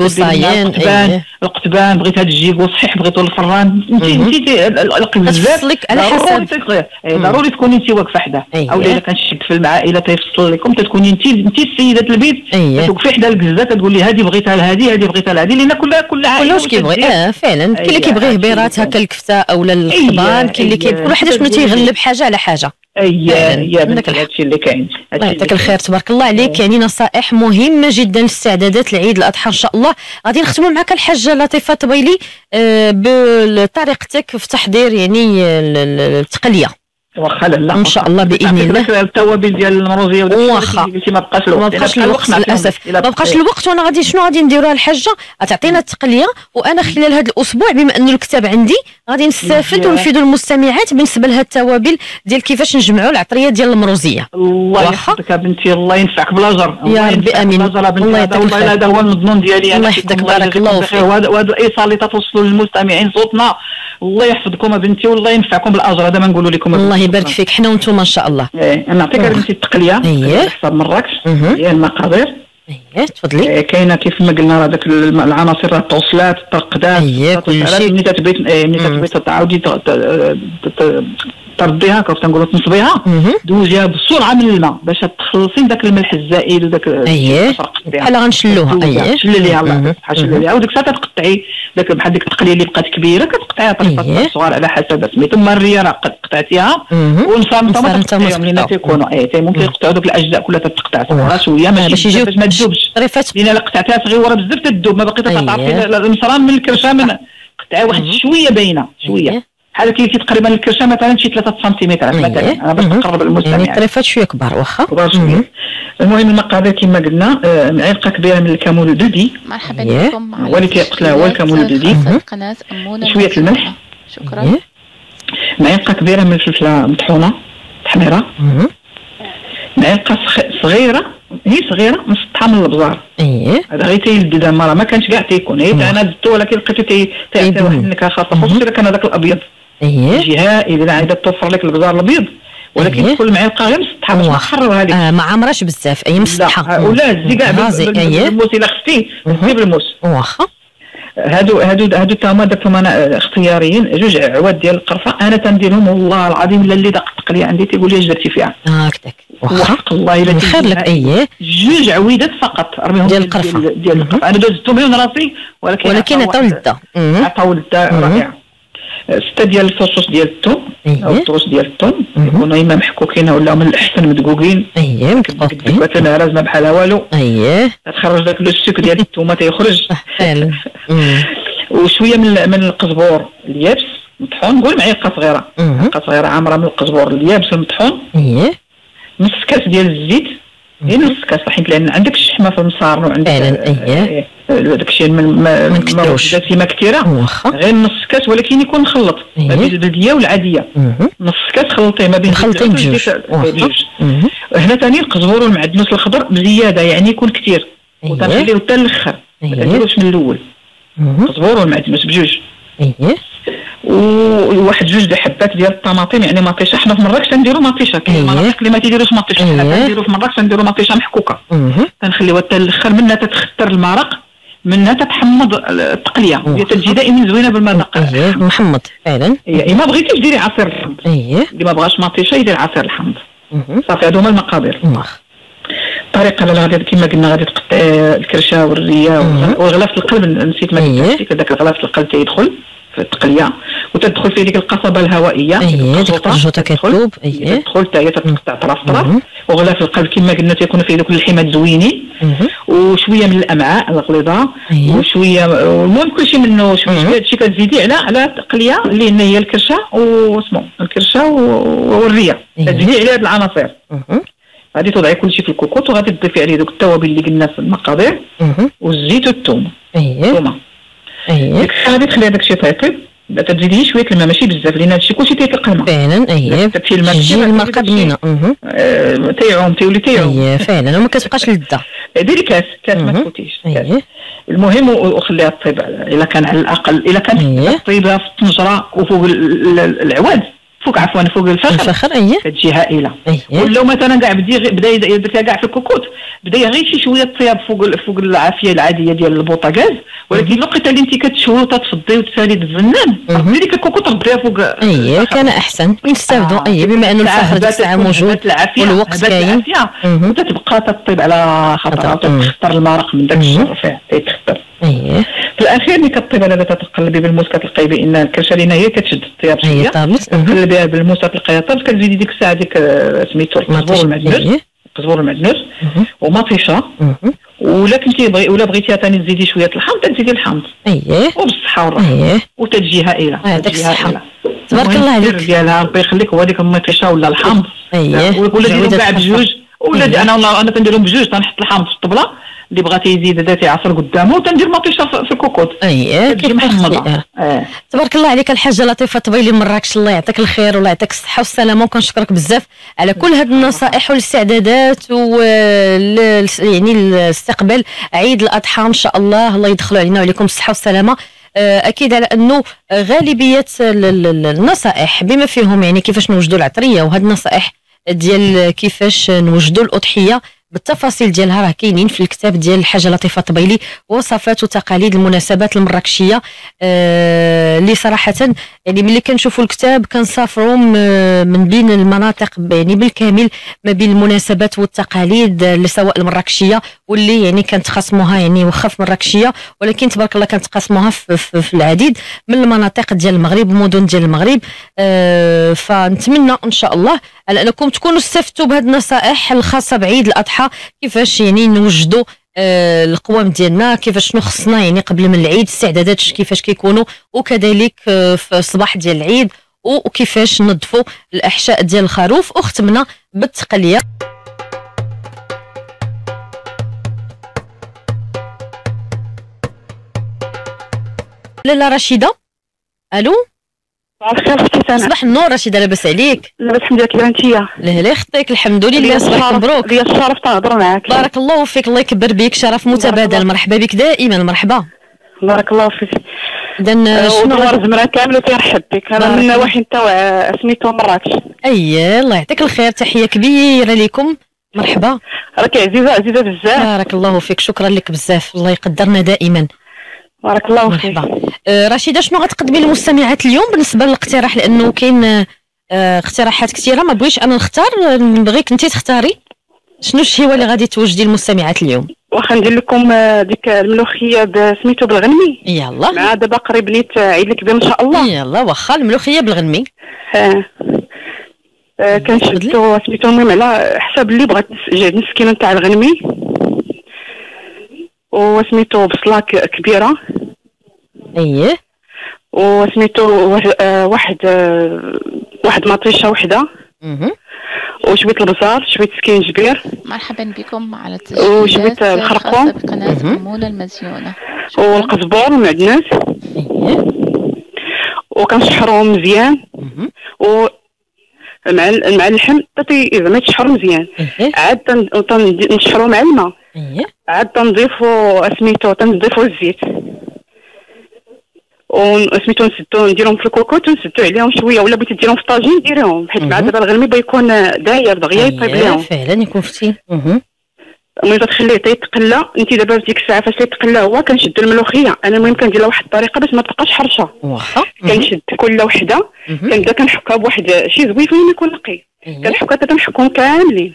صايين، القطبان أييه. القطبان بغيت هاد الجيكو صحيح بغيتو الفران انت مهم. انت القزات تفصلك على ضروري حسب. إيه،. ضروري تكوني انت واقفة حدا أييه. أو إلا كان شي في العائله تيفصل لكم تكوني انت انت السيدة البيت أييه. توقفي حدا الكزه تقول لي هذه بغيتها لهذه هذه بغيتها لهذه لأن كل كل عائلة كلش كيبغي. آه فعلا كاين اللي أييه، كيبغيه هادشي بيرات اللي هكا الكفته أو القضبان كاين اللي كيبغي كل واحد شنو تيغلب حاجة على حاجة. فعلاً. يا بنتي الحق. هادشي اللي كاين الله يعطيك الخير تبارك الله عليك. يعني نصائح مهمة جدا لاستعدادات العيد الأضحى إن شاء الله. غادي نختموا معك الحاجة لطيفة طبيلي آه، بطريقتك في تحضير يعني ال- ال- التقلية. واخا لا إن شاء الله بإذن الله. التوابل ديال المروزية واخا. قلتي ما بقاش الوقت ما بقاش الوقت للأسف ما بقاش الوقت وأنا غادي شنو غادي نديروها الحاجة غتعطينا التقلية وأنا خلال هذا الأسبوع بما أنه الكتاب عندي غادي نستافد. ونفيدوا المستمعات بالنسبة لها التوابل ديال كيفاش نجمعوا العطرية ديال المروزية الله. يحفظك بنتي الله ينفعك بالاجر يا ربي آمين. الله يعطيك والله الخير. هذا هو المضمون ديالي الله يحفظك، بارك الله. فيك. وهذا الإيصال اللي تتوصلوا للمستمعين صوتنا الله يحفظكم بنتي والله ينفعكم بالأجر هذا ما نقولوا لكم الله يبارك فيك حنا وأنتم ان شاء الله أنا نعطيك. بنتي التقليه. على حساب مراكش. هي المقادير اييه تفضلي إيه، كاينة كيف ما قلنا هذاك الم- العناصر راه التوصلات الترقدات أييه، كل التطعيمات. شيء. ملي تتبغي إيه، ملي. تتبغي تعاودي ترديها كيف تنقولوا تنصبيها. دوزيها بسرعة من الماء باش تخلصي داك الملح الزائد وداك اييه. بحال غنشلوها. اييه تشلليها الله تشلليها وديك الساعة تقطعي داك بحال ديك التقليه اللي بقات كبيرة كتقطعيها. طريقه صغار على حسب سميتو اما الريه راه قد قطعتيها. مهم. والمصامته ما تقطعيهم لأن. تيكونوا. اي تي ممكن يقطعوا دوك الأجزاء كلها تتقطع. صغيره شوية آه، باش يجيو باش ما تذوبش لأن الا قطعتها صغيرة بزاف تذوب ما أييه. تعرفي المصران من الكرشه من قطعي واحد. شوية باينة شوية. بحال كي تقريبا الكرشه مثلا شي 3 سنتيمتر مثلا. أنا باش. نقرب يعني للمستمع طريفات شوية كبار واخا. شوية المهم المقادير كما قلنا آه، معلقه كبيرة من الكمون البلدي مرحبا. بكم هو اللي كيقتلها هو الكمون شوية المسؤولة. الملح. شكرا. معلقة كبيرة من الفلفلة مطحونة تحميرة. معلقة صغ- صغيرة هي صغيرة مسطحه من البزار اييه هذا غير تيلدد مرة ما كانش كاع تيكون هي. أنا زدتو ولكن لقيتو تي- تيعطي. واحد النكهه خاصه. خصوصا إذا كان هذاك الأبيض يجي هائل إذا عايده توفر لك البزار الأبيض. ولكن أيه. كل معلقه غير مسطحه باش. تحررها لك آه ما عمرش بزاف. أي مسطحه لا ولا زي كاع بال- غازي بال- اييه بالموس الا خفتي. خفتي بالموس واخا. هادو هادو هادو تا هما درتهم أنا اختياريين. جوج عواد ديال القرفة. أنا تنديرهم والله العظيم الا اللي داق التقليه عندي. تيقول لي اش درتي فيها؟ هكذاك. واخا. وحق الله إلا خير لك. اييه جوج عويدات فقط. رميهم ديال القرفة. ديال, القرفة. أنا دوزتهم من راسي ولكن ولكن عطاو واحد- للدا مهم. عطاو للدا مهم. ستة ديال الفصوص ديال الثوم أييه. أو الطروس ديال الثوم. يكونوا إما محكوكين ولا من الأحسن مدقوقين اييه نهار ما بحالها والو اييه تخرج داك لو سوك ديال *laughs* الثومه تيخرج. *laughs* مم. وشوية من من القزبور اليابس مطحون. نقول معلقه صغيرة. معلقه صغيرة عامرة من القزبور اليابس المطحون اييه نص كاس ديال الزيت. هي نص كاس حيت لأن عندك الشحمه في المصار وعندك فعلا، أيه. داك الشيء من ما ما نكتروش. ما كثيرة. واخا. غير نص كاس ولكن يكون مخلط ما أيه. بين البلديه والعادية. نص كاس خلطيه ما بين خلطين بجوج. هنا ثاني القزبور والمعدنوس الخضر بزيادة يعني يكون كثير. اييه وتنخليه حتى الآخر ما اييه تديروش من الأول. القزبور والمعدنوس بجوج. اييه وواحد جوج د حبات ديال الطماطم يعني مطيشه حنا في مراكش تنديروا مطيشه كاين. المناطق اللي ما تيديروش مطيشه حنا أيه. تنديروا في مراكش تنديروا مطيشه محكوكة. مهم. تنخليوها حتى الآخر منها تتختر المرق منها تتحمض التقلية. واخا. هي تجي دائما زوينة اييه محمد فعلا. ما بغيتيش ديري عصير الحمض. اييه اللي ما بغاش مطيشه يدير عصير الحمض. صافي هادو هما المقادير. الطريقة لا غادي كما قلنا غادي تقطع الكرشة والرية. وغلاف القلب نسيت ما أيه. قلت هذاك غلاف القلب تيدخل في التقلية وتدخل في ديك القصبة الهوائية إيه ديك القرجوطه تدخل. كتوب إيه تدخل حتى هي تقطع طرف طرف. وغلاف القلب كما قلنا تيكون فيه دوك اللحمات زوينين. وشوية من الأمعاء الغليظة وشوية المهم كلشي منه. شوية هادشي كتزيدي على على التقلية اللي هي الكرشة واسمو الكرشة والرية إيه. تزيدي على هاد العناصر. غادي توضعي كلشي في الكوكوط وغادي تضيفي عليه دوك التوابل اللي قلنا في المقادير. والزيت والثوم الثومه إيه. ديك الساعة غادي تخلي هذاك الشيء طيب تزيدي شوية الماء ماشي بزاف لأن هادشي كلشي تيطلق الماء. فعلا إيه. تبتي الماء تجي بنينه مهم. آه، تيعوم تيولي تعوم إيه فعلا. وما كتبقاش لذة *laughs* ديري كاس. كاس ما. تفوتيش. إيه. المهم وخليها تطيب إلا كان على الأقل إلا كانت إيه. طيبة في الطنجرة وفوق ال- ال- العواد. فوق عفوا فوق الفخر الفخر أيه كتجي هائلة أيه ولا مثلا كاع بدي بدا درتها كاع في الكوكوط بدا غير شي شوية طياب فوق فوق العافية العادية ديال البوطاغاز ولكن لقيت اللي انت كتشوي وتتفضي وتسالي الزنان مهم. ردي ديك الكوكوط رديها فوق الفخر. كان أحسن نستافدوا آه. أيه بما أنه الفخر ديك الساعة موجود والوقت كاين. وتتبقى تطيب على خطرها. مم. وتتخطر المرق من داك مم. الشر فيها تيتخطر أيه في الأخير ملي كطيب على ذات تقلبي بالموس كتلقاي بان الكرشه هي كتشد الطياب هي شوية طابت مهم. تقلبيها بالموس كتلقايها طابت كتزيدي ديك الساعة ديك آه، سميتو القزبور إيه القزبور والمعدنوس مهم. ومطيشه. ولا كنتي بغي ولا بغيتيها ثاني تزيدي شوية الحامض تزيدي الحامض إيه وبالصحة والراحه إيه وتجي هائلة تجي الصحة. هائلة. تبارك الله عليك. ديالها ربي يخليك هو هذيك المطيشة ولا الحامض إيه ولا جودة كاع. بجوج ولا إيه. أنا والله أنا تنديرهم بجوج تنحط الحامض في الطبلة اللي بغاتي يزيد هذا تيعصر قدامه وتندير مطيشة في الكوكوط تجي كيف محمضه أختي أه. تبارك الله عليك الحاجة لطيفة طبيلي مراكش الله يعطيك الخير والله يعطيك الصحة والسلامة وكنشكرك بزاف على كل هذه النصائح والاستعدادات و يعني الاستقبال عيد الأضحى إن شاء الله الله يدخلوا علينا وعليكم الصحة والسلامة. آه، أكيد على أنه غالبية ال- ال- ال- النصائح بما فيهم يعني كيفاش نوجدوا العطرية وهذه النصائح ديال كيفاش نوجدوا الأضحية بالتفاصيل ديالها. راه كاينين في الكتاب ديال الحاجة لطيفة طبيلي وصفات وتقاليد المناسبات المراكشية. آه، اللي صراحة يعني ملي كنشوفوا الكتاب كنسافروا من بين المناطق يعني بالكامل ما بين المناسبات والتقاليد اللي سواء المراكشية واللي يعني كنتقاسموها يعني واخا في مراكشية ولكن تبارك الله كنتقاسموها في, في, في العديد من المناطق ديال المغرب ومدن ديال المغرب. آه، فنتمنى إن شاء الله على انكم تكونوا استفدتوا بهذه النصائح الخاصة بعيد الأضحى كيفاش يعني نوجدوا آه، القوام ديالنا كيفاش شنو خصنا يعني قبل من العيد استعدادات كيفاش كيكونوا وكذلك آه، في الصباح ديال العيد وكيفاش نظفوا الأحشاء ديال الخروف وختمنا بالتقلية. لاله رشيدة؟ ألو؟ صباح النور رشيدة لاباس عليك؟ لاباس كيف انتيا لهلا خطيك الحمد لله صباح مبروك. ليا الشرف تنهضر معاك. بارك الله فيك الله يكبر بك شرف متبادل. مرحبا بك دائما مرحبا. بارك الله فيك. اذا شنو ودوار غادي- زمرة كامل وتيرحب بك أنا من. نواحي نتا سميتو مراكش. أي الله يعطيك الخير تحية كبيرة لكم. مرحبا. راكي عزيزة عزيزة بزاف. بارك الله فيك شكرا لك بزاف الله يقدرنا دائما. بارك الله فيك مرحبا. آه، رشيدة شنو غتقدمي للمستمعات اليوم بالنسبة للاقتراح؟ لأنه كاين آه، آه، اقتراحات كثيرة ما بغيتش أنا نختار آه، نبغيك انت تختاري. شنو الشهوه اللي غادي توجدي للمستمعات اليوم؟ واخا ندير لكم آه، ديك الملوخية سميتو بالغنمي. يلا. مع دابا قريب نيت عيد الكبير إن شاء الله. يلا واخا الملوخية بالغنمي. آه آه، كنشدو سميتو المهم على حساب اللي بغات نص كيلو نتاع الغنمي. وسميتو بصلة كبيرة. إيه. وسميتو واحد آه، واحد آه، واحد مطيشه وحدة. وشويه البزار شوية سكينجبير مرحبا بكم على وشوية التسجيلات الخرقوم. مهم. المونة المزيونة. شكراً. والقزبور والمعدنوس إيه. وكنشحروهم مزيان. و مع مع اللحم تطي زعما تشحرو مزيان. إيه. عاد تن- تن- نشحرو مع الماء. إيه. عاد تنضيفو سميتو تنضيفو الزيت. وسميتو نسدو نديرهم في الكوكوت ونسدو عليهم شوية ولا بغيتي ديرهم في الطاجين ديريهم حيت مع. دابا الغلمي بيكون داير دغيا يطيب أيه، ليهم فعلا يكون مهم. المهم تخليه تيتقلى. انت دابا في ديك الساعة فاش تيتقلى هو كنشد الملوخية. أنا المهم كنديرها واحد الطريقة باش ما تبقاش حرشة. واخا كنشد كل وحدة. كنبدا كنحكها بواحد شي زويف فين يكون نقي أيه. كنحكها حتى كنحكهم كاملين.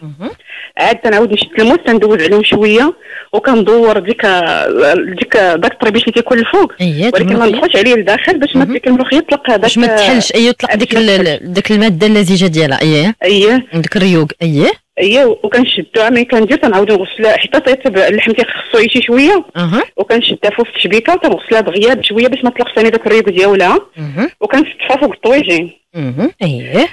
عاد تنعاود نشد الموس تندوز عليهم شوية. وكندور ديك ديك داك الطريبيش اللي كيكون الفوق. اييه ولكن ما. ندخلش عليه لداخل باش ما. ديك الملوخية تطلق هذاك باش ما تحلش اييه تطلق ديك ديك المادة اللزجه ديالها. اييه اييه ديك الريوق. اييه اييه وكنشدوها ملي كندير تنعاود نغسلها حتى تيطيب اللحم تيخصو شي شوية. وكنشدها فوق التشبيكه وتنغسلها دغيا بشويه باش ما تطلقش ثاني داك الريق ديالها. وكنستفها فوق الطويجين. اييه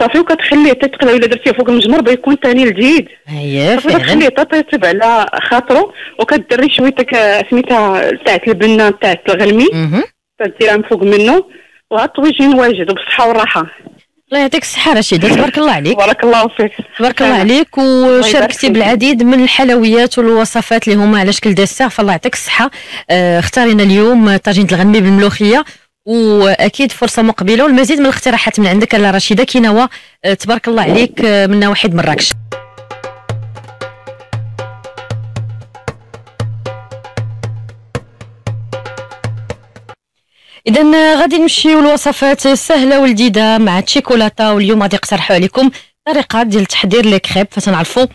صافي وكتخليه تتقلى الا درتيه فوق المجمر بيكون ثاني لذيذ. اييه صافي فعلا. كتخليه حتى تيطيب على خاطرو وكدري شوية داك سميتها تاعت البنه تاعت الغلمي. تديرها من فوق منه وها الطويجين واجد وبالصحة والراحة. الله يعطيك الصحة رشيدة. تبارك الله عليك. بارك الله فيك. تبارك الله. عليك. وشاركتي. بالعديد من الحلويات والوصفات اللي هما على شكل دسر فالله يعطيك الصحة. آه، اختارينا اليوم طاجين الغنمي بالملوخية. وأكيد فرصة مقبلة. والمزيد من الاقتراحات من عندك لا رشيدة. كينوا آه، تبارك الله عليك آه، من نواحي مراكش اذا غادي نمشيو لوصفات سهله ولذيذه مع الشيكولاته واليوم غادي نقترحوا عليكم طريقة ديال تحضير les crêpes فتنعرفوا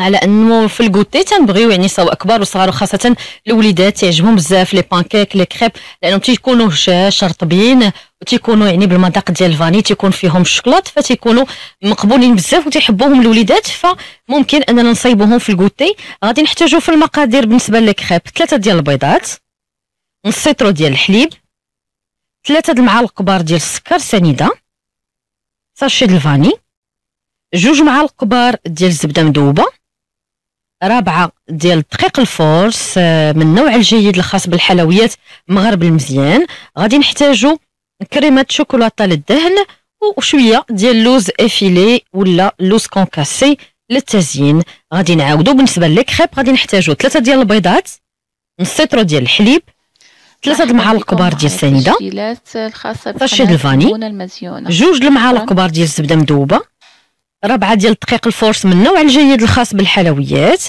على أنه في ال goûter تنبغيو يعني سواء كبار وصغار وخاصة الوليدات تعجبهم بزاف les pancakes les crêpes لأنهم تيكونوا هشاش رطبين وتيكونوا يعني بالمذاق ديال ال vanille تيكون فيهم الشوكولات فتيكونوا مقبولين بزاف وتيحبوهم الوليدات. فممكن أننا نصيبوهم في ال goûter. غادي نحتاجوا في المقادير بالنسبة les crêpes ثلاثة ديال البيضات نص ليترو ديال الحليب ثلاثة د المعالق كبار ديال السكر سنيدة. sachet ديال ال vanille. جوج معالق كبار ديال الزبدة مذوبة. ربعة ديال دقيق ال force آه، من النوع الجيد الخاص بالحلويات مغربل مزيان غادي نحتاجو كريمة شوكولاتة للدهن وشوية ديال اللوز effilé ولا لوز concassé للتزيين. غادي نعاودو. بالنسبة للكريب غادي نحتاجو ثلاثة ديال البيضات نص ديال الحليب ثلاثة المعالق كبار ديال السنيدة بقناة ال vanille. جوج المعالق. كبار ديال الزبدة مذوبه ربعه ديال دقيق ال force من النوع الجيد الخاص بالحلويات.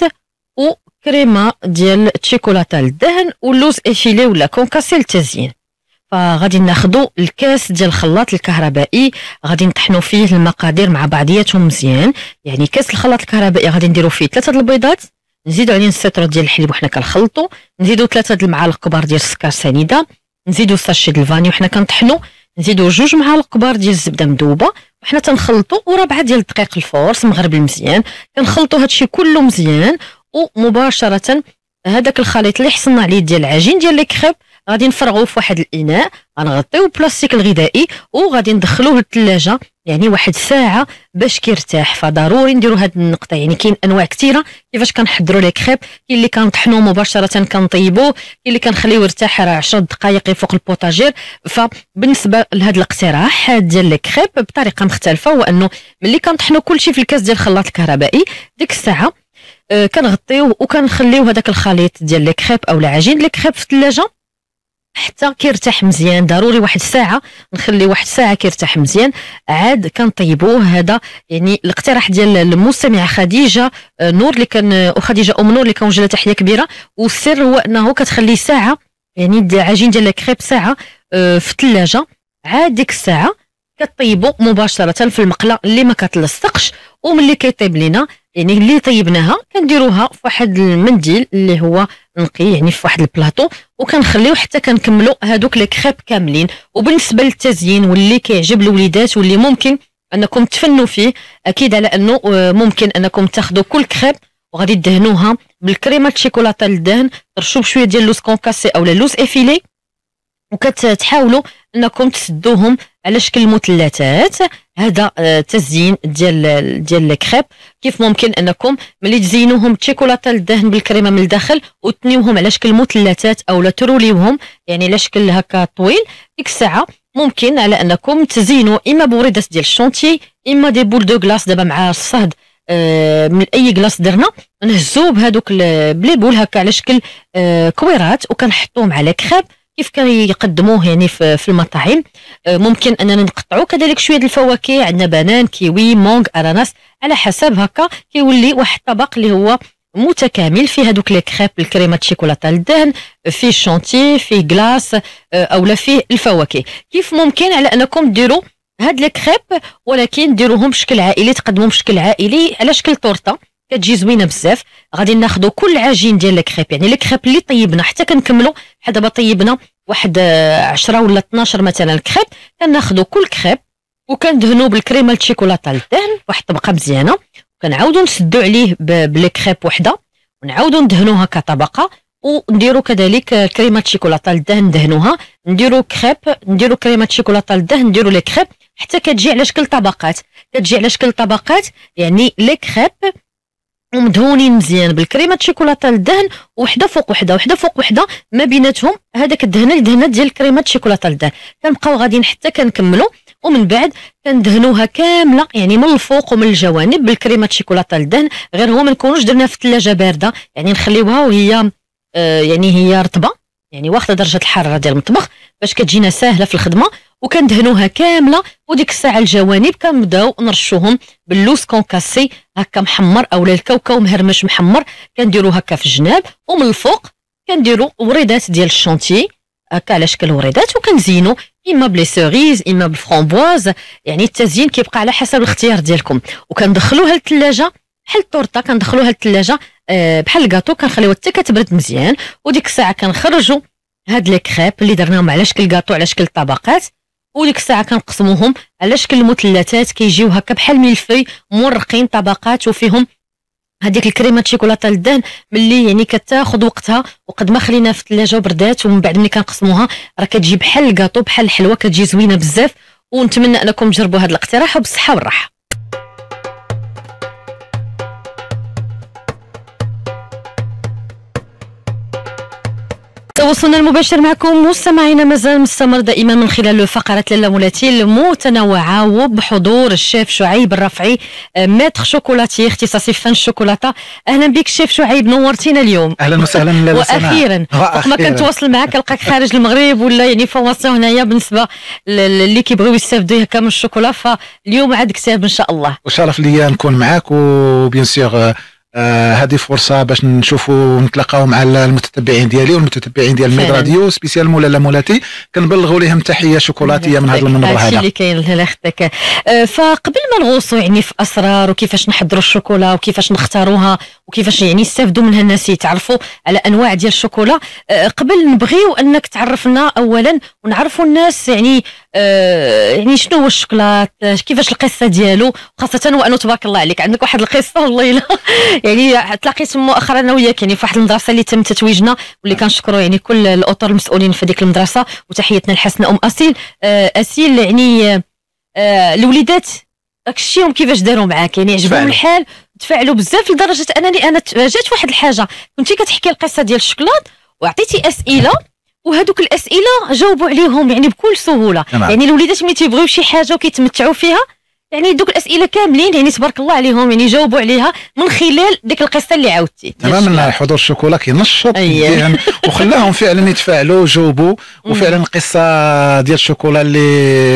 وكريمه ديال الشيكولاتة للدهن واللوز effilé ولا concassé للتزيين. فغادي ناخذوا الكاس ديال الخلاط الكهربائي. غادي نطحنوا فيه المقادير مع بعضياتهم مزيان. يعني كاس الخلاط الكهربائي غادي نديروا فيه ثلاثة د البيضات. نزيدوا عليه ليترو ديال الحليب وحنا كنخلطوا نزيدوا ثلاثة د المعالق كبار ديال السكر سنيدة. نزيدوا sachet ديال ال vanille وحنا كنطحنوا نزيدوا جوج معالق كبار ديال الزبدة مذوبة. وحنا تنخلطوا وربعة ديال دقيق ال force مغربي مزيان. كنخلطوا هادشي كله مزيان. ومباشرة هذاك الخليط اللي حصلنا عليه ديال العجين ديال les crêpes. غادي نفرغوه في واحد الإناء غنغطيو بلاستيك الغذائي وغادي ندخلوه للثلاجه يعني واحد ساعة باش كيرتاح. فضروري نديروا هاد النقطة. يعني كاين أنواع كثيره كيفاش كنحضروا les crêpes كاين اللي كنطحنوه مباشرة كنطيبوه كاين اللي كنخليوه يرتاح راه 10 دقائق فوق البوتاجير. فبالنسبة لهذا الاقتراح ديال les crêpes بطريقة مختلفة هو أنه ملي كنطحنوا كلشي في الكاس ديال الخلاط الكهربائي ديك الساعة آه، كنغطيوه وكنخليو هذاك الخليط ديال les crêpes أو العجين les crêpes في الثلاجه حتى كيرتاح مزيان. ضروري واحد الساعة نخلي واحد الساعة كيرتاح مزيان. عاد كنطيبوه هذا يعني الاقتراح ديال المستمعة خديجة آه، نور اللي كان آه، وخديجه أم نور اللي كنوجه لها تحية كبيرة. والسر هو أنه كتخلي ساعة يعني د- عجين ديال الكريب ساعة آه، في الثلاجة. عاد ديك الساعة كطيبو مباشرة في المقلة اللي ما كتلصقش. وملي كيطيب لينا يعني اللي طيبناها كنديروها في واحد المنديل اللي هو نقي يعني في واحد البلاطو وكنخليو حتى كنكملوا هادوك les crêpes كاملين. وبالنسبة للتزيين واللي كيعجب الوليدات واللي ممكن أنكم تفنوا فيه أكيد على أنه آه، ممكن أنكم تاخذوا كل كريب وغادي دهنوها بالكريمة الشيكولاتة للدهن. ترشوا بشوية ديال اللوز concassé أو اللوز effilé. وكتحاولوا انكم تسدوهم على شكل مثلثات. هذا آه، تزيين ديال ديال الكريب كيف ممكن انكم ملي تزينوهم بالشيكولاته للدهن بالكريمة من الداخل وتنيوهم على شكل مثلثات أو لا تروليوهم يعني على شكل هكا طويل ديك الساعة ممكن على انكم تزينوا إما بوردات ديال الشونتي إما des boules de glace دابا مع الصهد آه، من أي glace درنا. نهزوه بهذوك ب les boules هكا على شكل آه، كويرات وكنحطوهم على كريب. كيف كيقدموه يعني في, في المطاعم؟ آه، ممكن أننا نقطعوا كذلك شوية الفواكه. عندنا بنان كيوي mangue أناناس. على حسب هكا كيولي واحد الطبق اللي هو متكامل. فيه هذوك les crêpes الكريمة شيكولاتة للدهن فيه شونتي فيه glace آه، أولا فيه الفواكه. كيف ممكن على أنكم ديروا هاد les crêpes ولكن ديروهم بشكل عائلي تقدموهم بشكل عائلي على شكل تورتة؟ كتجي زوينة بزاف. غادي ناخذوا كل عجين ديال الكريب. يعني الكريب اللي طيبنا حتى كنكملوا بحال دابا طيبنا واحد 10 ولا 12 مثلا الكريب. كناخذوا كل كريب وكندهنوا بالكريمة الشيكولاتة للدهن. واحد الطبقة مزيانة. كنعاودوا نسدوا عليه بالكريب وحدة. ونعاودوا ندهنوها كطبقه ونديروا كذلك كريمة شيكولاته للدهن ندهنوها. نديروا كريب نديروا كريمة شيكولاته للدهن نديروا لي كريب. حتى كتجي على شكل طبقات. كتجي على شكل طبقات. يعني لي كريب ومدهونين مزيان بالكريمه شيكولاته للدهن وحدة فوق وحدة وحدة فوق وحدة ما بيناتهم هذاك الدهنة الدهنة ديال كريمه شيكولاته للدهن كنبقاو غاديين حتى كنكملوا ومن بعد كندهنوها كاملة يعني من الفوق ومن الجوانب بالكريمه شيكولاته للدهن غير هو ما نكونوش درناها في الثلاجة باردة يعني نخليوها وهي آه يعني هي رطبة يعني واخدة درجة الحرارة ديال المطبخ باش كتجينا ساهلة في الخدمة. وكندهنوها كاملة وديك الساعة الجوانب كنبداو نرشوهم باللوز كونكاسي. هكا محمر اولا الكاوكاو مهرمش محمر كنديرو هكا في الجناب. ومن الفوق كنديرو وريدات ديال الشونتي هكا على شكل وريدات وكنزينو اما ب les cerises اما بالفرامبواز يعني التزيين كيبقى على حسب الاختيار ديالكم. وكندخلوها للثلاجه بحال التورتة كندخلوها للثلاجه أه بحال الكاطو كنخليوها حتى كتبرد مزيان. وديك الساعة كنخرجوا هاد les crêpes اللي درناهم على شكل كاطو على شكل طبقات وديك الساعة كنقسموهم. على شكل مثلثات كيجيو هكا بحال millefeuille مرقين طبقات وفيهم هذيك الكريمة شيكولاته للدهن ملي يعني كتاخذ وقتها وقد ما خلينا في الثلاجة وبردات ومن بعد ملي كنقسموها راه كتجي بحال الكاطو بحال الحلوه كتجي زوينة بزاف. ونتمنى أنكم تجربوا هذا الاقتراح وبالصحة والراحة. تواصلنا المباشر معكم مستمعينا مازال مستمر دائما من خلال فقرات لاله مولاتي المتنوعة وبحضور الشيف شعيب الرفعي maître chocolatier اختصاصي فن الشوكولاته أهلا بك شيف شعيب نورتينا اليوم. أهلا وسهلا لاله وأخيرا وقت ما كنتواصل معك نلقاك خارج المغرب ولا يعني formation هنايا بالنسبة اللي كيبغيو يستافدوا هكا من الشوكولا. فاليوم عاد كتاب إن شاء الله. وشرف ليا نكون معاك و bien sûr آه هذه فرصة باش نشوفوا ونتلاقاو مع المتتبعين ديالي والمتتبعين ديال ميد راديو spécialement لالة مولاتي كنبلغوا لهم تحية شوكولاتية من هذا المنبر هذا. هادشي اللي كاين يخطيك آه فقبل ما نغوصوا يعني في أسرار وكيفاش نحضروا الشوكولا وكيفاش نختاروها وكيفاش يعني يستافدوا منها الناس يتعرفوا على أنواع ديال الشوكولا. آه قبل نبغيو أنك تعرفنا اولا ونعرفوا الناس يعني آه يعني شنو هو الشوكولات كيفاش القصة ديالو خاصه وانه تبارك الله عليك عندك واحد القصة والله الا *laughs* يعني تلاقيت مؤخرا أنا وياك يعني في واحد المدرسة اللي تم تتويجنا واللي كنشكروا يعني كل الأطر المسؤولين في ديك المدرسة وتحيتنا الحسنه أم اسيل اسيل يعني آه الوليدات داك الشيء كيفاش داروا معاك؟ يعني عجبهم الحال تفاعلوا بزاف لدرجة أنني أنا جات واحد الحاجة كنتي كتحكي القصة ديال الشوكولات وعطيتي أسئلة وهذوك الأسئلة جاوبوا عليهم يعني بكل سهولة تمام. يعني الوليدات ملي تيبغيو شي حاجة وكيتمتعوا فيها يعني دوك الأسئلة كاملين يعني تبارك الله عليهم يعني جاوبوا عليها من خلال ديك القصة اللي عاودتي. تماما. حضور الشوكولا كينشط. الذهن. *laughs* وخلاهم فعلا يتفاعلوا وجاوبوا. وفعلا القصة ديال الشوكولا اللي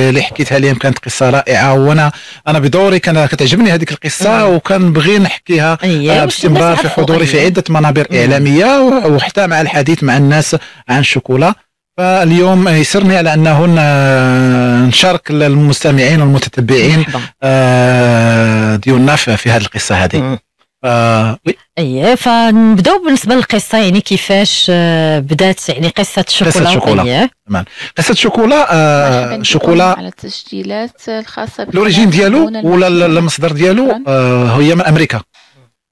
اللي حكيتها لهم كانت قصة رائعة. وأنا أنا بدوري كان كتعجبني هذيك القصة وكنبغي نحكيها آه، باستمرار في حضوري في. عدة منابر إعلامية وحتى مع الحديث مع الناس عن الشوكولا. فاليوم يسرني على انه ن- نشارك المستمعين والمتتبعين. آه، ديالنا في هذه القصة هذه. آه، وي اييه فنبداو بالنسبة للقصة يعني كيفاش آه، بدات يعني قصة الشوكولا الشوكولا. أييه. قصة شوكولا مرحبا آه بكم شوكولا على التسجيلات الخاصة ال origine ديالو ولا. المصدر ديالو. آه هي من أمريكا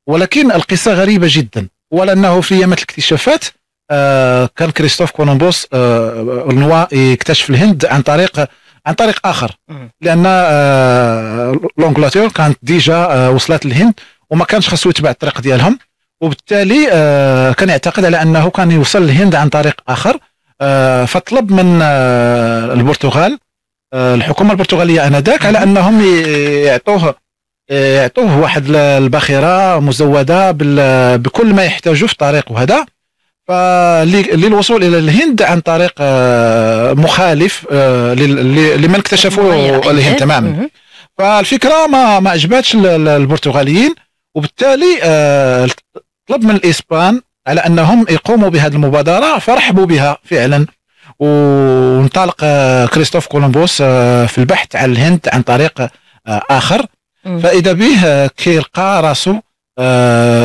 ولكن القصة غريبة جدا ولأنه في أيام الاكتشافات آه كان كريستوف كولومبوس آه النوا يكتشف الهند عن طريق عن طريق آخر. لأن آه l'Angleterre كانت déjà آه وصلت للهند وما كانش خاصو يتبع الطريق ديالهم. وبالتالي كان يعتقد على أنه كان يوصل للهند عن طريق آخر. فطلب من البرتغال الحكومة البرتغالية آنذاك على أنهم يعطوه يعطوه واحد ال- الباخرة مزودة بكل ما يحتاجه في الطريق. وهذا فللوصول إلى الهند عن طريق آه، مخالف آه، لمن اكتشفوا. الهند تماما. فالفكرة ما ما ال- البرتغاليين وبالتالي آه، طلب من الإسبان على أنهم يقوموا بهذه المبادرة فرحبوا بها فعلا وانطلق كريستوف كولومبوس في البحث عن الهند عن طريق آخر. فإذا به كيلقى راسه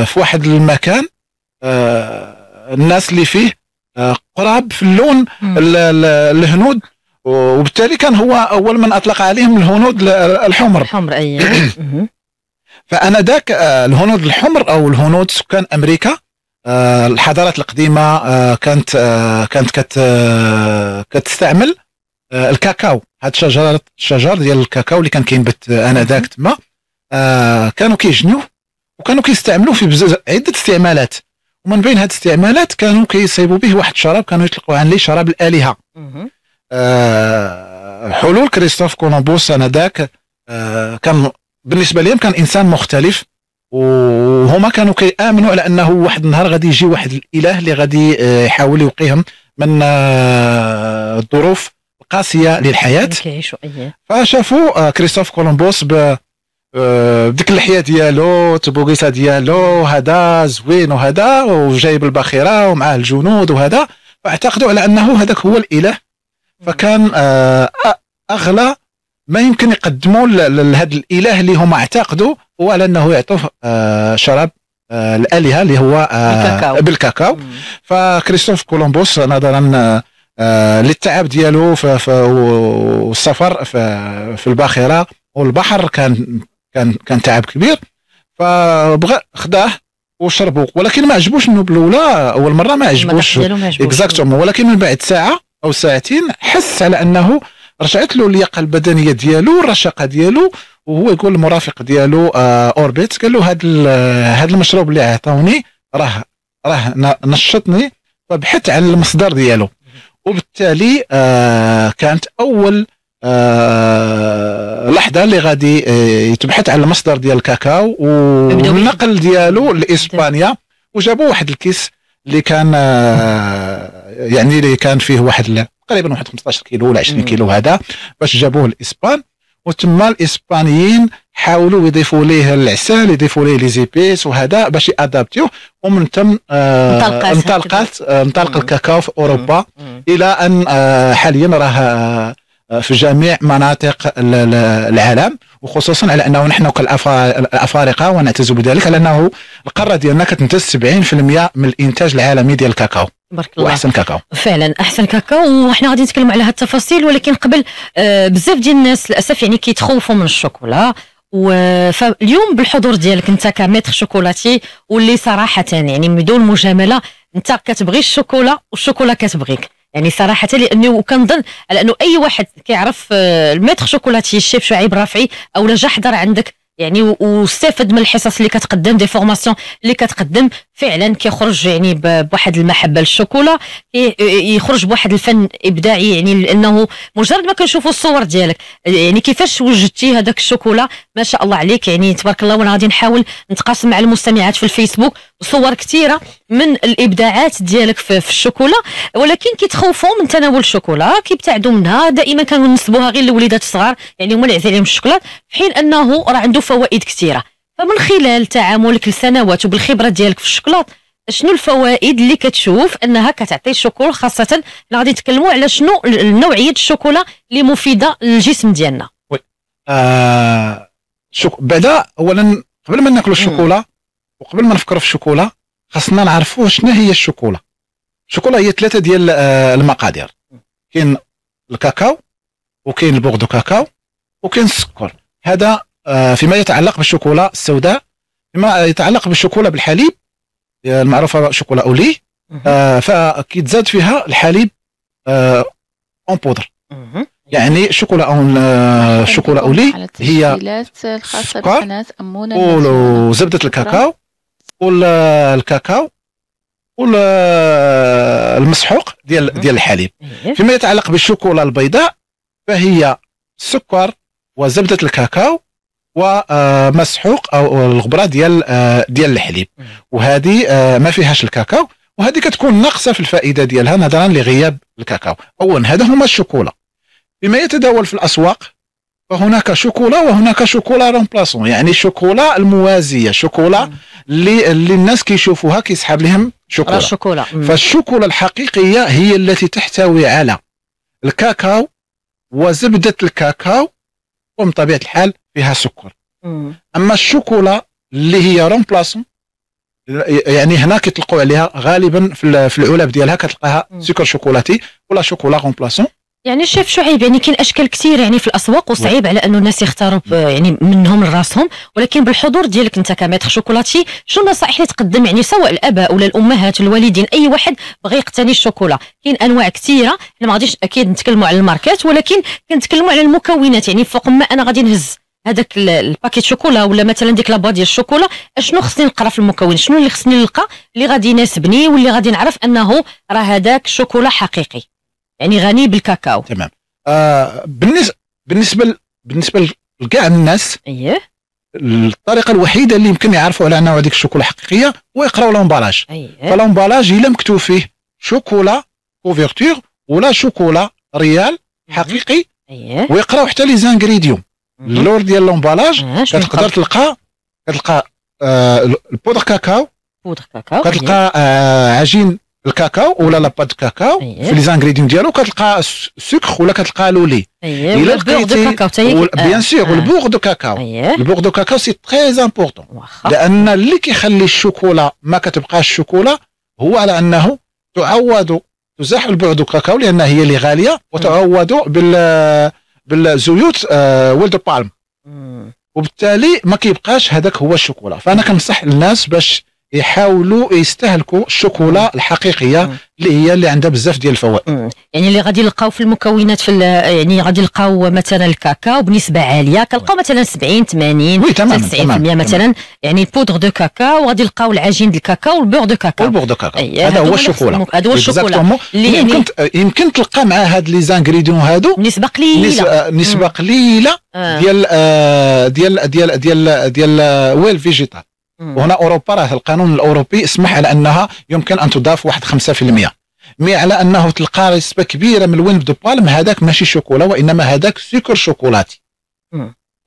في واحد المكان الناس اللي فيه آه، قراب في اللون الهنود. وبالتالي كان هو أول من أطلق عليهم الهنود ال- الحمر. الحمر أي. *coughs* فانا ذاك آه، الهنود الحمر أو الهنود سكان أمريكا. آه، الحضارات القديمة كانت كانت كت كتستعمل الكاكاو. هاد الشجر الشجر ديال الكاكاو اللي كان كينبت آه، أنا ذاك تما كانوا كيجنيوه وكانوا كيستعملوه في عدة استعمالات. ومن بين هاد الاستعمالات كانوا كيصيبوا به واحد الشراب كانوا يطلقوا عليه شراب الآلهة. آه، حلول كريستوف كولومبوس آنذاك آه، كان بالنسبة لهم كان إنسان مختلف وهما كانوا كيآمنوا على أنه واحد النهار غادي يجي واحد الإله اللي غادي آه، يحاول يوقيهم من آه، الظروف القاسية للحياة. كيعيشوا فشافوا آه، كريستوف كولومبوس ب بديك اللحيه ديالو التبوغيسه ديالو هذا زوين وهذا وجايب الباخره ومعاه الجنود وهذا فأعتقدوا على أنه هذاك هو الإله فكان آه، أغلى ما يمكن يقدموا لهذا الإله اللي هم اعتقدوا هو على أنه يعطوه آه، شراب آه، الآلهة اللي هو بالكاكاو. بالكاكاو. فكريستوف كولومبوس نظرا للتعب ديالو والسفر في الباخرة والبحر كان كان كان تعب كبير. فبغى خداه وشربوا ولكن ما عجبوش إنه بالأولى أول مرة ما عجبوش. exactement ولكن من بعد ساعة أو ساعتين حس على أنه رجعت له اللياقة البدنية ديالو الرشاقة ديالو وهو يقول المرافق ديالو آه أوربيت. قال له هذا هذا المشروب اللي عطاوني راه راه نشطني. فبحث عن المصدر ديالو. وبالتالي آه كانت أول آه لحظة اللي غادي آه يتبحث على المصدر ديال الكاكاو والنقل ديالو لإسبانيا. وجابوا واحد الكيس اللي كان آه يعني اللي كان فيه واحد تقريبا واحد 15 كيلو ولا 20 مم. كيلو هذا باش جابوه لإسبان. وتما الإسبانيين حاولوا يضيفوا ليه العسل يضيفوا ليه لي زيبيس وهذا باش يأدابتيوه. ومن ثم آه انطلقت انطلق مم. الكاكاو في أوروبا. مم. إلى أن آه، حاليا راه في جميع مناطق ال- ال- العالم وخصوصا على أنه نحن كالافارقه ونعتز بذلك على أنه القارة ديالنا كتنتج 70% من الإنتاج العالمي ديال الكاكاو. تبارك الله. وأحسن كاكاو. فعلا أحسن كاكاو وحنا غادي نتكلموا على هاد التفاصيل ولكن قبل آه بزاف ديال الناس للأسف يعني كيتخوفوا من الشوكولا فاليوم بالحضور ديالك أنت كميتر شوكولاتي واللي صراحة يعني بدون مجاملة أنت كتبغي الشوكولا والشوكولا كتبغيك. يعني صراحة لأنه كنظن على أنه أي واحد كيعرف آه، الميتر شوكولاتي الشيف شعيب رافعي أو جا حضر عندك يعني واستفد من الحصص اللي كتقدم دي فورماسيون اللي كتقدم فعلا كيخرج يعني بواحد المحبة للشوكولا يخرج بواحد الفن إبداعي يعني لأنه مجرد ما كنشوفوا الصور ديالك يعني كيفاش وجدتي هذاك الشوكولا ما شاء الله عليك يعني تبارك الله وأنا غادي نحاول نتقاسم مع المستمعات في الفيسبوك صور كثيرة من الإبداعات ديالك في, الشوكولا ولكن كيتخوفوا من تناول الشوكولا كيبتعدوا منها دائما كنسبوها غير للوليدات الصغار يعني هما اللي عليهم الشوكولات في حين أنه راه عنده فوائد كثيرة. فمن خلال تعاملك لسنوات وبالخبرة ديالك في الشوكولات شنو الفوائد اللي كتشوف أنها كتعطي الشوكولا خاصة حنا غادي نتكلموا على شنو نوعية الشوكولا اللي مفيدة للجسم ديالنا؟ آه شك... بعدا اولا قبل ما ناكلوا الشوكولا وقبل ما نفكروا في الشوكولا خاصنا نعرفوا شنو هي الشوكولا. الشوكولا هي ثلاثة ديال آه المقادير. كاين الكاكاو وكاين ال beurre de cacao وكاين السكر. هذا آه فيما يتعلق بالشوكولا السوداء فيما يتعلق بالشوكولا بالحليب آه، المعروفة chocolat au lait فكيتزاد فيها الحليب آه en poudre يعني chocolat en آه chocolat au lait هي ول- الناسونال. وزبده. الكاكاو. والكاكاو والمسحوق ديال. ديال الحليب إيه. فيما يتعلق بالشوكولا البيضاء فهي السكر وزبدة الكاكاو ومسحوق أو الغبرة ديال آه، ديال الحليب. وهذه آه، ما فيهاش الكاكاو وهذه كتكون ناقصة في الفائدة ديالها نظرا لغياب الكاكاو اولا هذا هما الشوكولا بما يتداول في الأسواق فهناك شوكولا وهناك شوكولا رومبلاسون يعني شوكولا الموازية شوكولا اللي اللي الناس كيشوفوها كيسحب لهم شوكولا الشوكولا. فالشوكولا الحقيقية هي التي تحتوي على الكاكاو وزبدة الكاكاو ومن طبيعة الحال فيها سكر مم. أما الشوكولا اللي هي remplaçant يعني هنا كيطلقوا عليها غالبا في ال- في العلب ديالها كتلقاها. سكر شوكولاتي ولا chocolat remplaçant يعني شيف شعيب يعني كاين أشكال كثير يعني في الأسواق وصعيب على أنه الناس يختاروا ب- يعني منهم لراسهم ولكن بالحضور ديالك أنت كميتر شوكولاتي شنو النصائح اللي تقدم يعني سواء الاباء ولا الأمهات الوالدين أي واحد بغى يقتني الشوكولا؟ كاين أنواع كثيرة إحنا ما غاديش أكيد نتكلموا على الماركات ولكن كنتكلموا على المكونات يعني فوق ما أنا غادي نهز هذاك ال- الباكيت شوكولا ولا مثلا ديك لابوا ديال الشوكولا. أشنو خصني نقرأ في المكون؟ شنو اللي خصني نلقى اللي غادي يناسبني واللي غادي نعرف أنه راه هذاك شوكولا حقيقي؟ يعني غني بالكاكاو. تمام. آه بالنسبة بالنسبة بالنسبة لكاع الناس اييه الطريقة الوحيدة اللي يمكن يعرفوا على أنه هذيك الشوكولا حقيقية هو يقراو l'emballage اييه ف l'emballage إلا مكتوب فيه chocolat couverture ولا chocolat réel حقيقي اييه ويقراو حتى les ingrédients. مهم. اللور ديال l'emballage آه، كتقدر؟ تلقى كتلقى آه ال poudre cacao poudre cacao كتلقى آه عجين الكاكاو ولا لا pâte de cacao؟ أييه. في les ingrédients ديالو كتلقى الس- السكر ولا كتلقى إلا ولا ال beurre de لقيتي- bien sûr آه. وال beurre de cacao. اييه ال beurre de cacao c'est très important. لأن اللي كيخلي الشوكولا ما كتبقاش شوكولا هو على أنه تعوض تزاح ال beurre de cacao لأن هي اللي غالية وتعوض بال بالزيوت آه، huile de palme. وبالتالي ما كيبقاش هذاك هو الشوكولا. فأنا كنصح الناس باش يحاولوا يستهلكوا الشوكولا الحقيقية. اللي هي اللي عندها بزاف ديال الفوائد. يعني اللي غادي يلقاو في المكونات في يعني غادي يلقاو مثلا الكاكاو بنسبة عالية كنلقاو مثلا 70 80 وي تماما 90% تماما مثلا. يعني poudre de cacao وغادي يلقاو العجين ديال الكاكاو وال beurre de cacao. وال beurre de cacao. هذا هو الشوكولا هذا هو الشوكولا. اللي يعني يمكن يمكن تلقى مع هاد les ingrédients هادو بنسبه قليلة. نسبة, نسبة قليلة آه. ديال آه، ديال ديال ديال ديال آه، huile végétale. وهنا أوروبا راه القانون الأوروبي يسمح على أنها يمكن أن تضاف واحد 5% mais على أنه تلقى نسبة كبيرة من ال huile de palme هذاك ماشي شوكولا وإنما هذاك سكر شوكولاتي.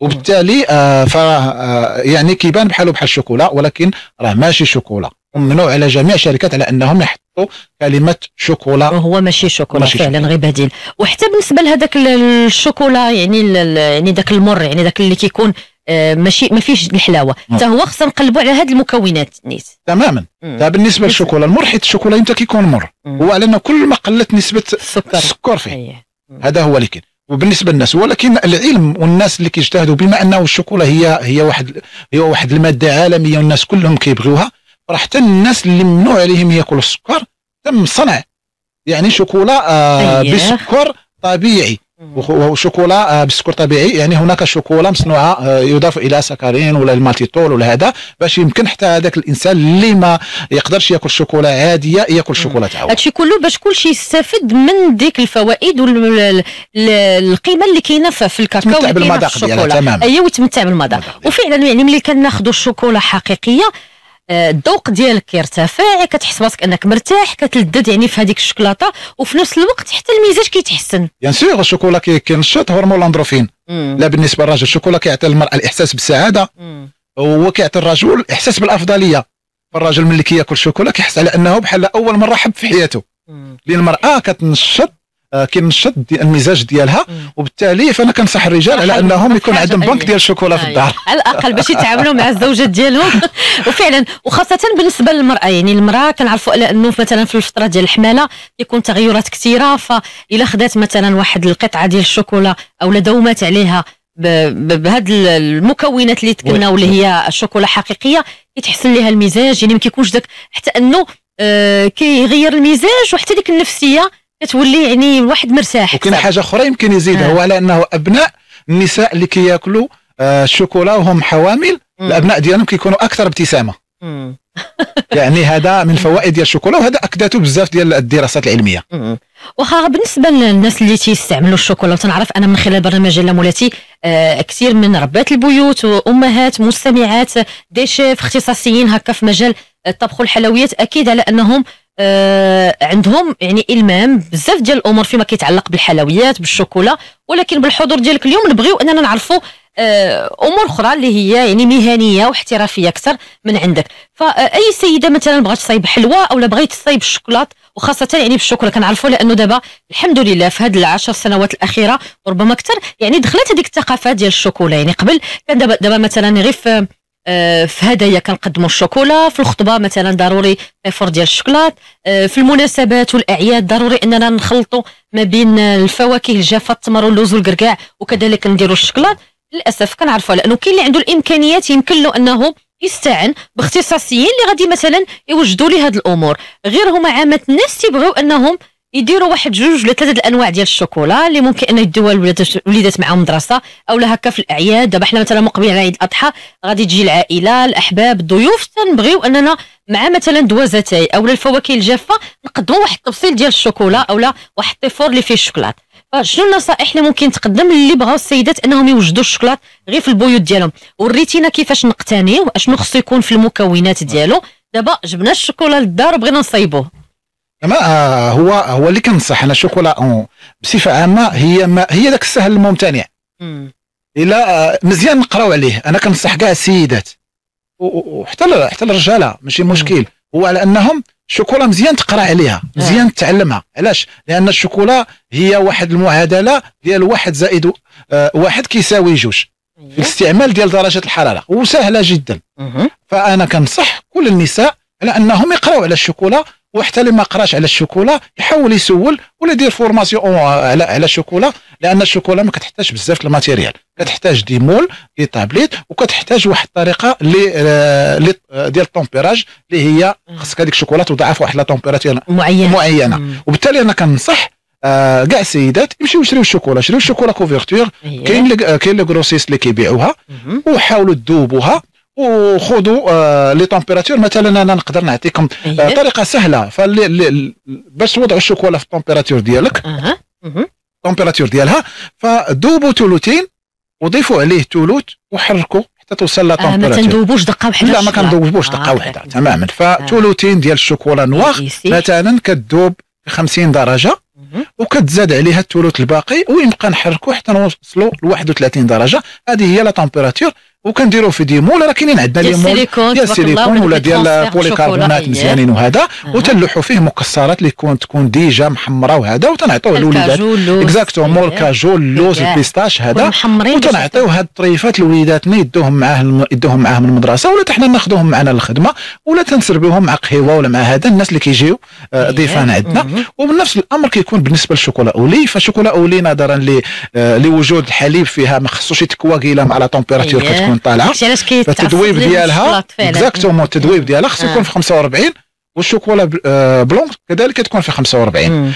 وبالتالي آه فراه آه يعني كيبان بحاله بحال الشوكولا ولكن راه ماشي شوكولا. وممنوع على جميع الشركات على أنهم يحطوا كلمة شوكولا. وهو ماشي شوكولا ماشي فعلا غير بديل. وحتى بالنسبة لهذاك ال- الشوكولا يعني يعني ذاك المر يعني ذاك اللي كيكون ماشي ما فيش الحلاوة. حتى هو خصنا نقلبوا على هذه المكونات نيت. تماما. ده بالنسبة للشوكولا المر حيت الشوكولا إمتى كيكون مر. هو على كل ما قلت نسبة السكر. السكر فيه. أيه. هذا هو اللي كاين. وبالنسبة للناس ولكن العلم والناس اللي كيجتهدوا بما أنه الشوكولا هي هي واحد هي واحد المادة عالمية والناس كلهم كيبغيوها راه حتى الناس اللي ممنوع عليهم ياكلوا السكر تم صنع. يعني شوكولا آه أيه. بسكر طبيعي. وشوكولا آه بسكر طبيعي. يعني هناك شوكولا مصنوعة آه يضاف إلى saccharine ولا ال maltitol ولا هذا باش يمكن حتى هذاك الإنسان اللي ما يقدرش ياكل شوكولا عاديه ياكل شوكولا تاعو هادشي كله باش كلشي يستافد من ديك الفوائد والقيمه اللي كاينة في الكاكاو اللي كاينة في الشوكولا. أيوه ويتمتع بالمذاق. وفعلا يعني ملي كناخذوا الشوكولا حقيقية الذوق ديالك كيرتفع كتحس براسك أنك مرتاح كتلذذ يعني في هذيك الشوكولاتة وفي نفس الوقت حتى المزاج كيتحسن bien sûr الشوكولا كي- كينشط هرمون ال endorphine. لا بالنسبة للرجل الشوكولا كيعطي المراه الإحساس بالسعادة. وهو كيعطي الرجل الاحساس بالأفضلية فالراجل ملي كياكل شوكولا كيحس على أنه بحال أول مرة حب في حياته. لأن المراه كتنشط كينشط دي- المزاج ديالها. وبالتالي فانا كنصح الرجال على أنهم يكون عندهم بنك. ديال الشوكولا في. الدار *laughs* على الأقل باش يتعاملوا مع الزوجات ديالهم *laughs* وفعلا وخاصة بالنسبة للمرأة يعني المرأة كنعرفوا على أنه مثلا في الفترة ديال الحمالة يكون تغيرات كثيرة فاذا خدات مثلا واحد القطعة ديال الشوكولا أو دومات عليها بهاد المكونات اللي تكلنا واللي هي الشوكولا حقيقية يتحسن لها المزاج يعني ما كيكونش داك حتى أنه آه كيغير المزاج وحتى ديك النفسية كتولي يعني الواحد مرتاح وكاين. حاجة أخرى يمكن يزيدها آه. هو على أنه أبناء النساء اللي كياكلوا آه، الشوكولا وهم حوامل مم. الأبناء ديالهم كيكونوا أكثر ابتسامة. *laughs* يعني هذا من فوائد ديال الشوكولا وهذا أكدته بزاف ديال الدراسات العلمية. واخا بالنسبة للناس اللي تيستعملوا الشوكولا وتنعرف أنا من خلال برنامج لا مولاتي آه كثير من ربات البيوت وأمهات مستمعات دي شيف اختصاصيين هكا في مجال الطبخ والحلويات أكيد على أنهم آه عندهم يعني إلمام بزاف ديال الأمور فيما كيتعلق بالحلويات بالشوكولا ولكن بالحضور ديالك اليوم نبغيو أننا نعرفوا آه أمور أخرى اللي هي يعني مهنية واحترافية أكثر من عندك. فأي سيدة مثلا بغات تصايب حلوى أو بغيت تصايب الشوكولات وخاصة يعني بالشوكولا كنعرفوا لأنه دابا الحمد لله في هذه العشر سنوات الأخيرة وربما أكثر يعني دخلت هذيك الثقافه ديال الشوكولا. يعني قبل كان دابا دابا مثلا غير في هدايا كنقدموا الشوكولا في الخطبة مثلا ضروري فور ديال الشوكولات. آه، في المناسبات والأعياد ضروري إننا نخلطوا ما بين الفواكه الجافه التمر واللوز والكركاع وكذلك نديروا الشوكولات. للأسف كنعرفوا لأنه كاين اللي عنده الإمكانيات يمكن له أنه يستعن باختصاصيين اللي غادي مثلا يوجدوا لي هذه الأمور. غير هما عامة الناس تيبغيو أنهم يديروا واحد جوج ولا ثلاثة الأنواع ديال الشوكولا اللي ممكن إنه يدوها الوليدات معاهم مدرسة أو لا هكا في الأعياد. دابا حنا مثلا مقبلين على عيد الأضحى غادي تجي العائلة الأحباب الضيوف تنبغيو أننا مع مثلا دواز أتاي أو الفواكه الجافة نقدموا واحد التفصيل ديال الشوكولا أو لا واحد الطيفور اللي فيه الشوكولات. شنو النصائح اللي ممكن تقدم اللي بغاو السيدات أنهم يوجدوا الشوكولات غير في البيوت ديالهم؟ وريتينا كيفاش نقتنيو؟ أشنو خصو يكون في المكونات ديالو؟ دابا جبنا الشوكولا للدار وبغينا نصايبوه. ما آه هو هو اللي كنصح أنا الشوكولا بصفة عامة هي ما هي داك السهل الممتنع. إلا آه مزيان نقراو عليه. أنا كنصح كاع السيدات. وحتى حتى الرجالة ماشي مشكل. هو على أنهم الشوكولا مزيان تقرا عليها. مزيان تعلمها. علاش؟ لأن الشوكولا هي واحد المعادلة ديال واحد زائد آه واحد كيساوي جوج. أيوه. الاستعمال ديال درجة الحرارة. وسهلة جدا. فأنا كنصح كل النساء على أنهم يقراو على الشوكولا وحتى اللي ما قراش على الشوكولا يحاول يسول ولا يدير formation على على الشوكولا لأن الشوكولا ما كتحتاج بزاف ال matériel. كتحتاج des moules des tablettes وكتحتاج واحد الطريقة اللي آه، ديال ال tempérage اللي هي خاصك هذيك الشوكولا توضعها في واحد لا معينة. معينة. وبالتالي أنا كنصح آه، كاع السيدات يمشيو يشريو الشوكولا شريو الشوكولا couverture كاين كاين les grossistes اللي كيبيعوها. وحاولوا تذوبوها. وخذوا آه les températures مثلا أنا نقدر نعطيكم آه طريقة سهلة. باش توضعوا الشوكولا في ال température ديالك. ال température ديالها. فذوبوا ثلثين وضيفوا عليه ثلث وحركوا حتى توصل لا آه ما تندوبوش دقة واحدة لا ما كندوبوش دقة آه واحدة تماما. فثلثين ديال الشوكولا noir مثلا كتذوب في 50 درجه وكتزاد عليها الثلث الباقي ويبقى نحركوا حتى نوصلوا ل 31 درجة. هذه هي la température وكنديروا في des moules راه كاينين عندنا les moules. ديال السيليكون ولا ديال polycarbonate مزيانين وهذا وتلوحوا فيه مكسرات اللي تكون تكون déjà محمره وهذا وتنعطيوه للوليدات. exactement ال cajou اللوز ال pistache هذا. وتنعطيو هاد الطريفات لوليداتنا يدوهم معاه يدوهم معاه من المدرسة ولا حنا ناخذوهم معنا للخدمة ولا تنسربوهم مع قهوة ولا مع هذا. الناس اللي كيجيو آه، ضيفان عندنا. وبنفس الأمر كيكون بالنسبة للشوكولا au lait. فالشوكولا au lait نظرا لوجود الحليب فيها ما خصوش يتكوى كيلا على température كتكون تكون طالعه فالتدويب ديالها exactement التدويب ديالها خص يكون في 45 والشوكولا blanc كذلك تكون في 45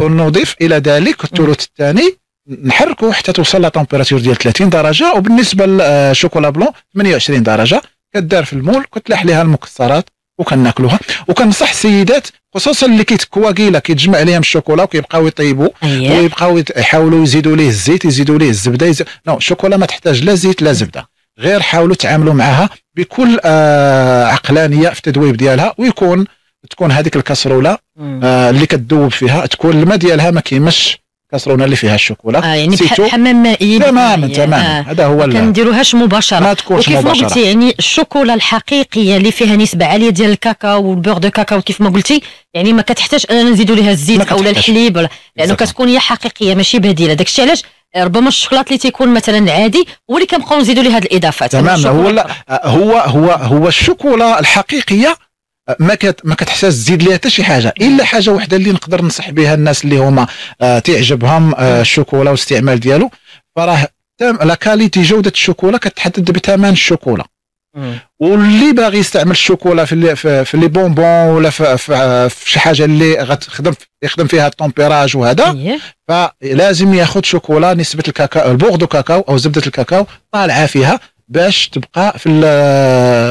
ونضيف إلى ذلك الثلث الثاني نحركه حتى توصل ل température ديال 30 درجة وبالنسبة للشوكولا blanc 28 درجة. كدار في ال moule كتلاح لها المكسرات وكناكلوها. وكنصح السيدات خصوصا اللي كيتكوا كيلا كيتجمع عليهم الشوكولا وكيبقاو يطيبوا أيه. ويبقاو يحاولوا يزيدوا ليه الزيت يزيدوا ليه الزبدة يزيد... non الشوكولا ما تحتاج لا زيت لا زبدة. غير حاولوا تعاملوا معها بكل آه عقلانية في التذويب ديالها ويكون تكون هذيك الكسروله آه اللي كتذوب فيها تكون الماء ديالها ما كيمش كاسرولة اللي فيها الشوكولا آه يعني حمام مائي تماما تماما. آه. هذا هو ما كنديروهاش مباشرة. ما تكونش وكيف مباشرة. ما قلتي يعني الشوكولا الحقيقية اللي فيها نسبة عالية ديال الكاكاو وال beurre de cacao كيف ما قلتي يعني ما كتحتاج اننا نزيدوا لها الزيت أو الحليب لأنه يعني كتكون هي حقيقية ماشي بديلة. داك الشيء علاش ربما الشوكولات اللي تيكون مثلا عادي هو اللي كنبقاو نزيدوا ليه هذه الاضافات تمام هو لا هو هو هو الشوكولا الحقيقية ما كت ما كتحتاج تزيد ليها حتى شي حاجة. إلا حاجة وحدة اللي نقدر ننصح بها الناس اللي هما آه تعجبهم آه الشوكولا والاستعمال ديالو. فراه la qualité جودة الشوكولا كتحدد بثمن الشوكولا واللي باغي يستعمل الشوكولا في في les bonbons ولا في, في, في شي حاجة اللي غتخدم يخدم فيها ال tempérage وهذا إيه. فلازم ياخذ شوكولا نسبة الكاكاو ال beurre de cacao أو زبدة الكاكاو طالعة فيها باش تبقى في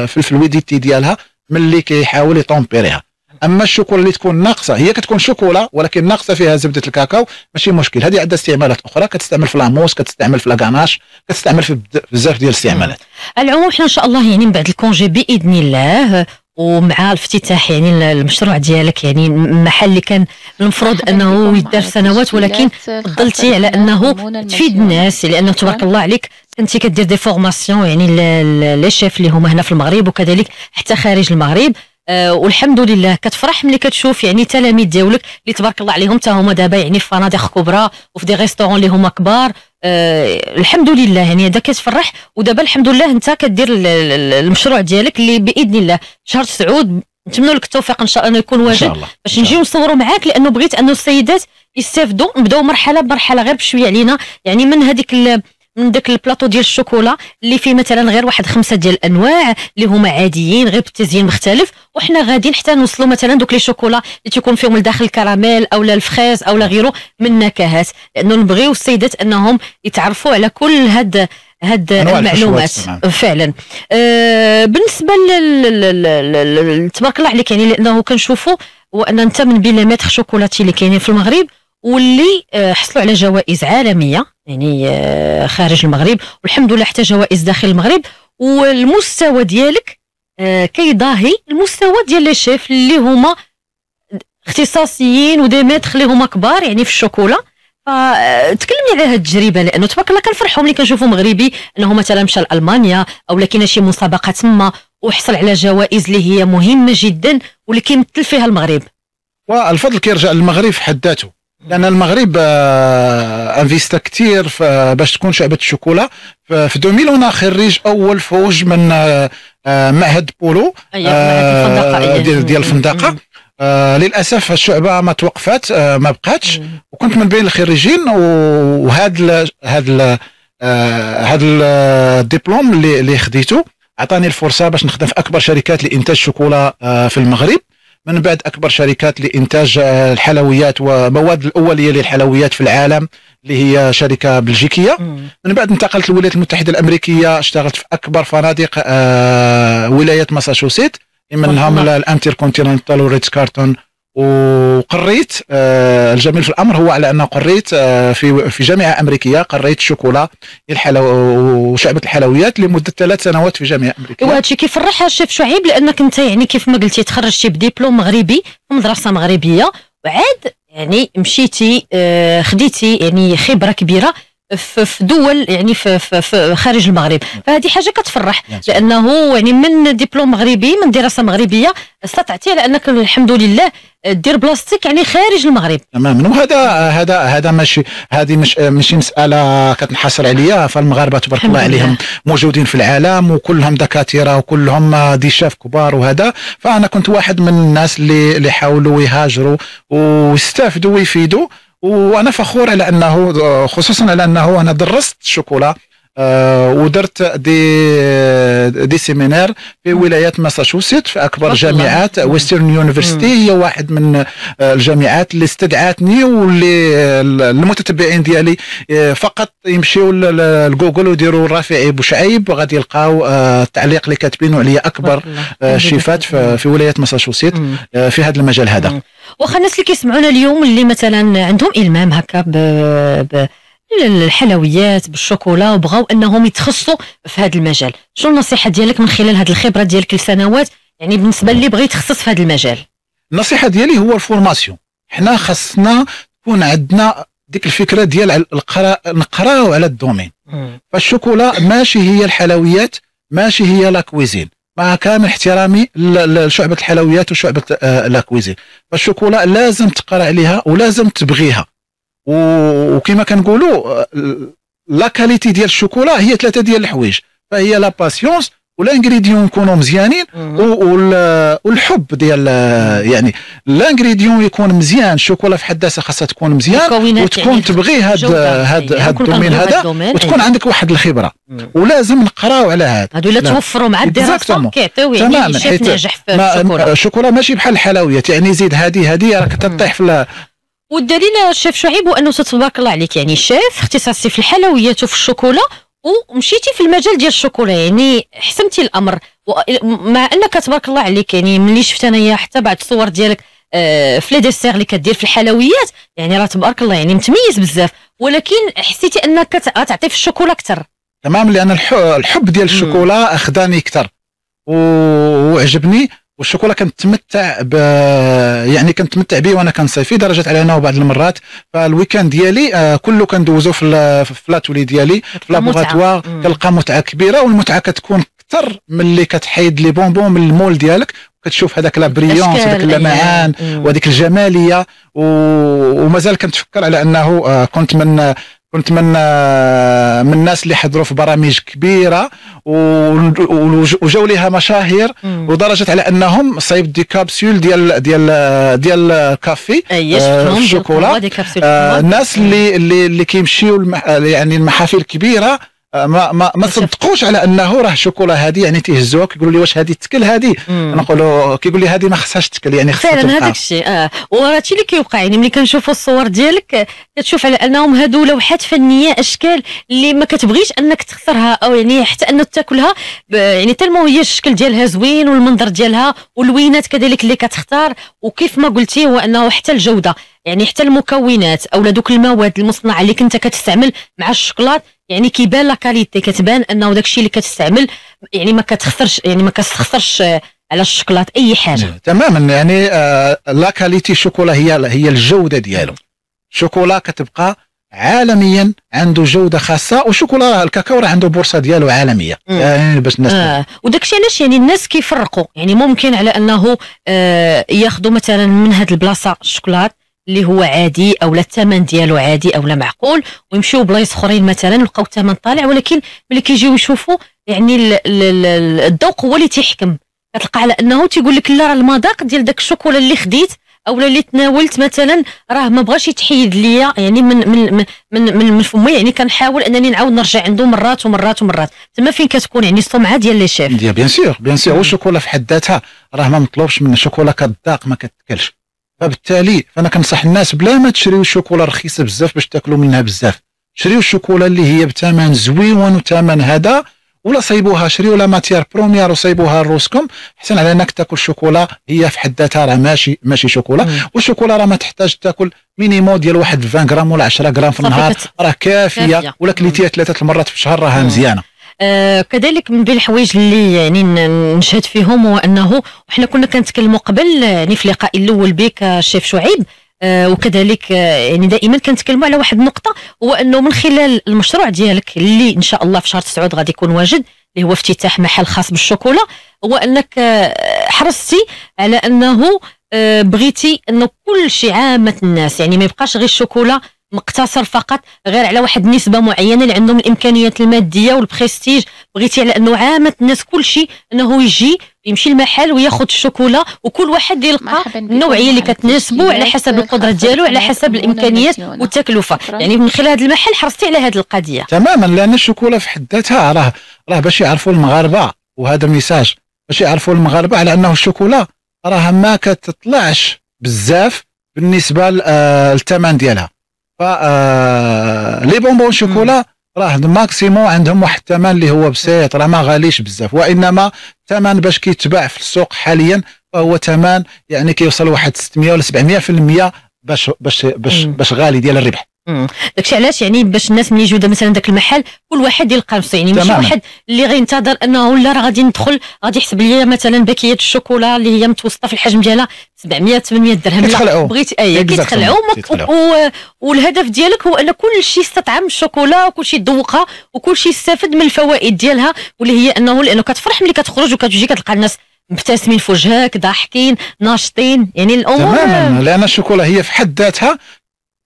في ال fluidité ديالها. ملي كيحاول ي tempérer يها أما الشوكولا اللي تكون ناقصة هي كتكون شوكولا ولكن ناقصة فيها زبدة الكاكاو ماشي مشكل. هذه عندها استعمالات أخرى كتستعمل في la mousse كتستعمل في la ganache كتستعمل في بزاف ديال الاستعمالات. العموم حنا إن شاء الله يعني من بعد ال congé بإذن الله ومع الافتتاح يعني المشروع ديالك يعني محل اللي كان المفروض أنه يدار سنوات ولكن فضلتي على أنه تفيد الناس لأنه تبارك الله عليك انت كدير des formations يعني les chefs اللي هما هنا في المغرب وكذلك حتى خارج المغرب. آه والحمد لله كتفرح ملي كتشوف يعني تلاميذ ديالك اللي تبارك الله عليهم حتى هما دابا يعني في فنادق كبرى وفي des restaurants اللي هما كبار. آه الحمد لله يعني هذا كتفرح. ودابا الحمد لله انت كدير المشروع ديالك اللي بإذن الله شهر سعود نتمنوا لك التوفيق إن شاء الله إنه يكون واجد باش نجيو نصوروا معاك لأنه بغيت أنه السيدات يستافدوا نبداو مرحلة بمرحلة غير بشوية علينا. يعني من هذيك من داك البلاطو ديال الشوكولا اللي فيه مثلا غير واحد خمسة ديال الأنواع اللي هما عاديين غير بتزيين مختلف. وحنا غاديين حتى نوصلوا مثلا دوك لي شوكولا اللي تيكون فيهم الداخل الكراميل أو الفخاز أو غيره من نكهات. لأنه نبغيو السيدات أنهم يتعرفوا على كل هاد هاد المعلومات. فعلا. آه بالنسبة تبارك الله عليك يعني لأنه كنشوفوا وان أنت من بين متر شوكولاتي اللي كاينين في المغرب واللي آه، حصلوا على جوائز عالمية يعني آه، خارج المغرب والحمد لله حتى جوائز داخل المغرب. والمستوى ديالك آه، كيضاهي. المستوى ديال لي شيف اللي هما اختصاصيين ودي ميتر اللي هما كبار يعني في الشوكولا. فتكلمني على هذه التجربة لأنه تبارك الله كنفرحوا ملي كنشوفوا مغربي أنه مثلا مشى لألمانيا أو لكان شي مسابقة تما وحصل على جوائز اللي هي مهمة جدا واللي كيمثل فيها المغرب. والفضل كيرجع للمغرب في حد ذاته. لأن المغرب آه investa كثير باش تكون شعبة الشوكولا. في 2000 وأنا خريج أول فوج من آه معهد بولو آه ديال, ديال الفندقة. آه للأسف الشعبة ما توقفات آه ما بقاتش. وكنت من بين الخريجين وهذا هذا هذا الدبلوم اللي اللي خديته عطاني الفرصة باش نخدم في أكبر شركات لإنتاج الشوكولا آه في المغرب. من بعد أكبر شركات لإنتاج الحلويات ومواد الأولية للحلويات في العالم اللي هي شركة بلجيكية. من بعد انتقلت للولايات المتحدة الأمريكية اشتغلت في أكبر فنادق آه ولاية ماساتشوست منهم الانتر كونتيننتال وريتز كارلتون. وقريت آه الجميل في الأمر هو على انه قريت آه في في جامعة أمريكية قريت الشوكولا الحلو وشعبة الحلويات لمدة ثلاث سنوات في جامعة أمريكية. وهذا الشيء كيفرح الشيف شعيب؟ لأنك أنت يعني كيف ما قلتي تخرجتي بدبلوم مغربي في مدرسة مغربية وعاد يعني مشيتي آه خديتي يعني خبرة كبيرة. في دول يعني في, في, في خارج المغرب. فهذه حاجة كتفرح لأنه يعني من دبلوم مغربي من دراسة مغربية استطعتي على أنك الحمد لله دير بلاصتك يعني خارج المغرب. تماما وهذا هذا هذا ماشي هذه مش ماشي مسألة كتنحصر عليا فالمغاربة تبارك الله عليهم موجودين في العالم وكلهم دكاترة وكلهم دي شاف كبار وهذا. فأنا كنت واحد من الناس اللي اللي حاولوا يهاجروا ويستافدوا ويفيدوا. وأنا فخور على انه خصوصا على انه أنا درست الشوكولا آه ودرت des des séminaires في ولايات ماساتشوست في أكبر جامعات Western University هي واحد من الجامعات اللي استدعتني واللي المتتبعين ديالي آه، فقط يمشيو لجوجل ويديروا رافعي بوشعيب وغادي يلقاو آه، التعليق اللي كاتبينه عليا أكبر آه، شيفات في ولاية ماساتشوست في هذا المجال هذا. واخا الناس اللي كيسمعونا اليوم اللي مثلا عندهم إلمام هكا ب الحلويات بالشوكولا وبغاو انهم يتخصصوا في هذا المجال. شنو النصيحة ديالك من خلال هذه الخبرة ديالك لسنوات؟ يعني بالنسبة اللي بغى يتخصص في هذا المجال. النصيحة ديالي هو ال formation. حنا خاصنا تكون عندنا ديك الفكرة ديال القراء نقراو على ال domaine. فالشوكولا ماشي هي الحلويات ماشي هي la cuisine. مع كامل احترامي لشعبة الحلويات وشعبة آه، la cuisine. فالشوكولا لازم تقرأ عليها ولازم تبغيها. وكما كنقولوا la qualité ديال الشوكولا هي ثلاثة ديال الحوايج. فهي la patience وال ingrédients يكونوا مزيانين والحب ديال يعني ال ingrédients يكون مزيان الشوكولا في حد ذاتها خاصها تكون مزيان وتكون يعني تبغي هاد هاد هاد ال domaine هذا وتكون عندك واحد الخبرة. ولازم نقراو على هذا هادو الا توفروا مع الدراسة. كيعطيو يعني ناجح في الشوكولا. الشوكولا ماشي بحال الحلويات. يعني زيد هذه هذه راك تطيح في والدليل الشيف شعيب هو أنه تبارك الله عليك يعني شيف اختصاصي في الحلويات وفي الشوكولا ومشيتي في المجال ديال الشوكولا يعني حسمتي الأمر. مع أنك تبارك الله عليك يعني ملي شفت أنايا حتى بعد الصور ديالك آه، في لي ديسير اللي كدير في الحلويات يعني راه تبارك الله يعني متميز بزاف. ولكن حسيتي أنك تعطي في الشوكولا أكثر تمام لأن الحب ديال الشوكولا أخذاني أكثر وعجبني والشوكولا كنتمتع ب يعني كنتمتع به وأنا كنصيفي درجة على انه بعض المرات فال weekend ديالي آه، كله كندوزو في ال- في l'atelier ديالي في laboratoire. كنلقى متعة كبيرة والمتعة كتكون أكثر من اللي كتحيد les bonbons من ال moule ديالك كتشوف هذاك la brillance هذاك اللمعان. مم. وهذيك الجمالية و... ومازال كنتفكر على أنه آه، كنت من كنت من آه، من الناس اللي حضروا في برامج كبيرة وجاو ليها مشاهير مم. ودرجة على أنهم صايب دي كابسول ديال ديال ديال كافي اي آه، شفتهم ديال الشوكولا. آه، القهوة. الناس اللي اللي اللي كيمشيو. يعني المحافل الكبيره آه، ما ما ما شفت. صدقوش على أنه راه الشوكولا هذه يعني تيهزوها كيقولوا لي واش هذه تكل هذه. نقولوا كيقول لي هذه ما خصهاش تكل يعني خصها فعلا. هذاك الشيء آه وهادشي اللي كيوقع يعني ملي كنشوفوا الصور ديالك آه، كتشوف على أنهم هادو لوحات فنية أشكال اللي ما كتبغيش أنك تخسرها أو يعني حتى انك تاكلها يعني تلمو هي الشكل ديالها زوين والمنظر ديالها واللوينات كذلك اللي كتختار وكيف ما قلتي هو أنه حتى الجودة يعني حتى المكونات أو دوك المواد المصنعة اللي كنت كتستعمل مع الشوكولات يعني كيبان لا كاليتي كتبان أنه داك الشيء اللي كتستعمل يعني ما كتخسرش يعني ما كتخسرش على الشوكولات أي حاجة. تماما. يعني آه، la qualité شوكولا هي هي الجودة ديالو. شوكولا كتبقى عالميا عنده جودة خاصة وشوكولا الكاكاو راه عنده بورصة ديالو عالمية. يعني باش الناس آه وداك الشيء علاش يعني الناس كيفرقوا؟ يعني ممكن على أنه آه ياخذوا مثلا من هذه البلاصة الشوكولات اللي هو عادي أو لا الثمن ديالو عادي أو لا معقول ويمشيو بلايص أخرين مثلا لقاو الثمن طالع ولكن ملي كيجيو يشوفوا يعني ال- ال- ال- الذوق هو اللي تيحكم. كتلقى على أنه تيقول لك لا راه المذاق ديال داك الشوكولا اللي خديت أو اللي تناولت مثلا راه ما بغاش يتحيد ليا يعني من من من من, من, فمي يعني كنحاول أنني نعاود نرجع عنده مرات ومرات ومرات. تما فين كتكون يعني السمعه ديال les chefs؟ bien sûr bien sûr مم. والشوكولا في حد ذاتها راه ما مطلوبش من الشوكولا كتذاق ما كتاكلش فبالتالي فانا كنصح الناس بلا ما تشريو شوكولا رخيصة بزاف باش تاكلوا منها بزاف شريو الشوكولا اللي هي بثمن زويون وثمن هذا ولا صيبوها شريو la matière première وصيبوها روسكم احسن على إنك تاكل شوكولا هي في حد ذاتها راه ماشي ماشي شوكولا. والشوكولا راه ما تحتاج تاكل minimum ديال واحد 20 غرام ولا 10 غرام في النهار راه كافية. ولا كليتيها ثلاثة المرات في الشهر راها. مزيانة آه كذلك من بين الحوايج اللي يعني نشهد فيهم هو أنه وحنا كنا كنتكلموا قبل يعني في اللقاء الأول بك الشيف شعيب آه وكذلك آه يعني دائما كنتكلموا على واحد النقطة هو أنه من خلال المشروع ديالك اللي إن شاء الله في شهر 9 غادي يكون واجد اللي هو افتتاح محل خاص بالشوكولا هو أنك حرصتي على أنه بغيتي أنه كل شيء عامة الناس يعني ما يبقاش غير الشوكولا مقتصر فقط غير على واحد النسبة معينة اللي عندهم الإمكانيات المادية والبريستيج بغيتي على أنه عامة الناس كل شيء أنه يجي يمشي المحل وياخذ الشوكولا وكل واحد يلقى النوعية اللي مع كتناسبه على حسب القدرة ديالو على حسب الإمكانيات. والتكلفة. يعني من خلال هذا المحل حرصتي على هذه القضية. تماما لأن الشوكولا في حد ذاتها راه راه باش يعرفوا المغاربة وهذا message. باش يعرفوا المغاربة على أنه الشوكولا راه ما كتطلعش بزاف بالنسبة آه، للثمن ديالها. ف آه، les bonbons chocolat راه ال maximum عندهم واحد الثمن اللي هو بسيط راه ما غاليش بزاف وإنما الثمن باش كيتباع في السوق حاليا فهو ثمن يعني كيوصل واحد 600 ولا 700% باش باش باش. باش غالي ديال الربح داكشي علاش يعني باش الناس ملي يجيو مثلا داك المحل كل واحد يلقى نفسه. يعني ماشي. واحد اللي غينتظر أنه لا راه غادي ندخل غادي يحسب لي مثلا باكيه الشوكولا اللي هي متوسطة في الحجم ديالها 700 800 درهم. لا. بغيتي أي. كيتخلعوا والهدف ديالك هو أن كل شيء يستطعم الشوكولا وكل شيء يذوقها وكل شيء يستافد من الفوائد ديالها واللي هي أنه لأنه كتفرح ملي كتخرج وكتجي كتلقى الناس مبتسمين في وجهك ضاحكين ناشطين. يعني الأمور تماما. لأن الشوكولا هي في حد ذاتها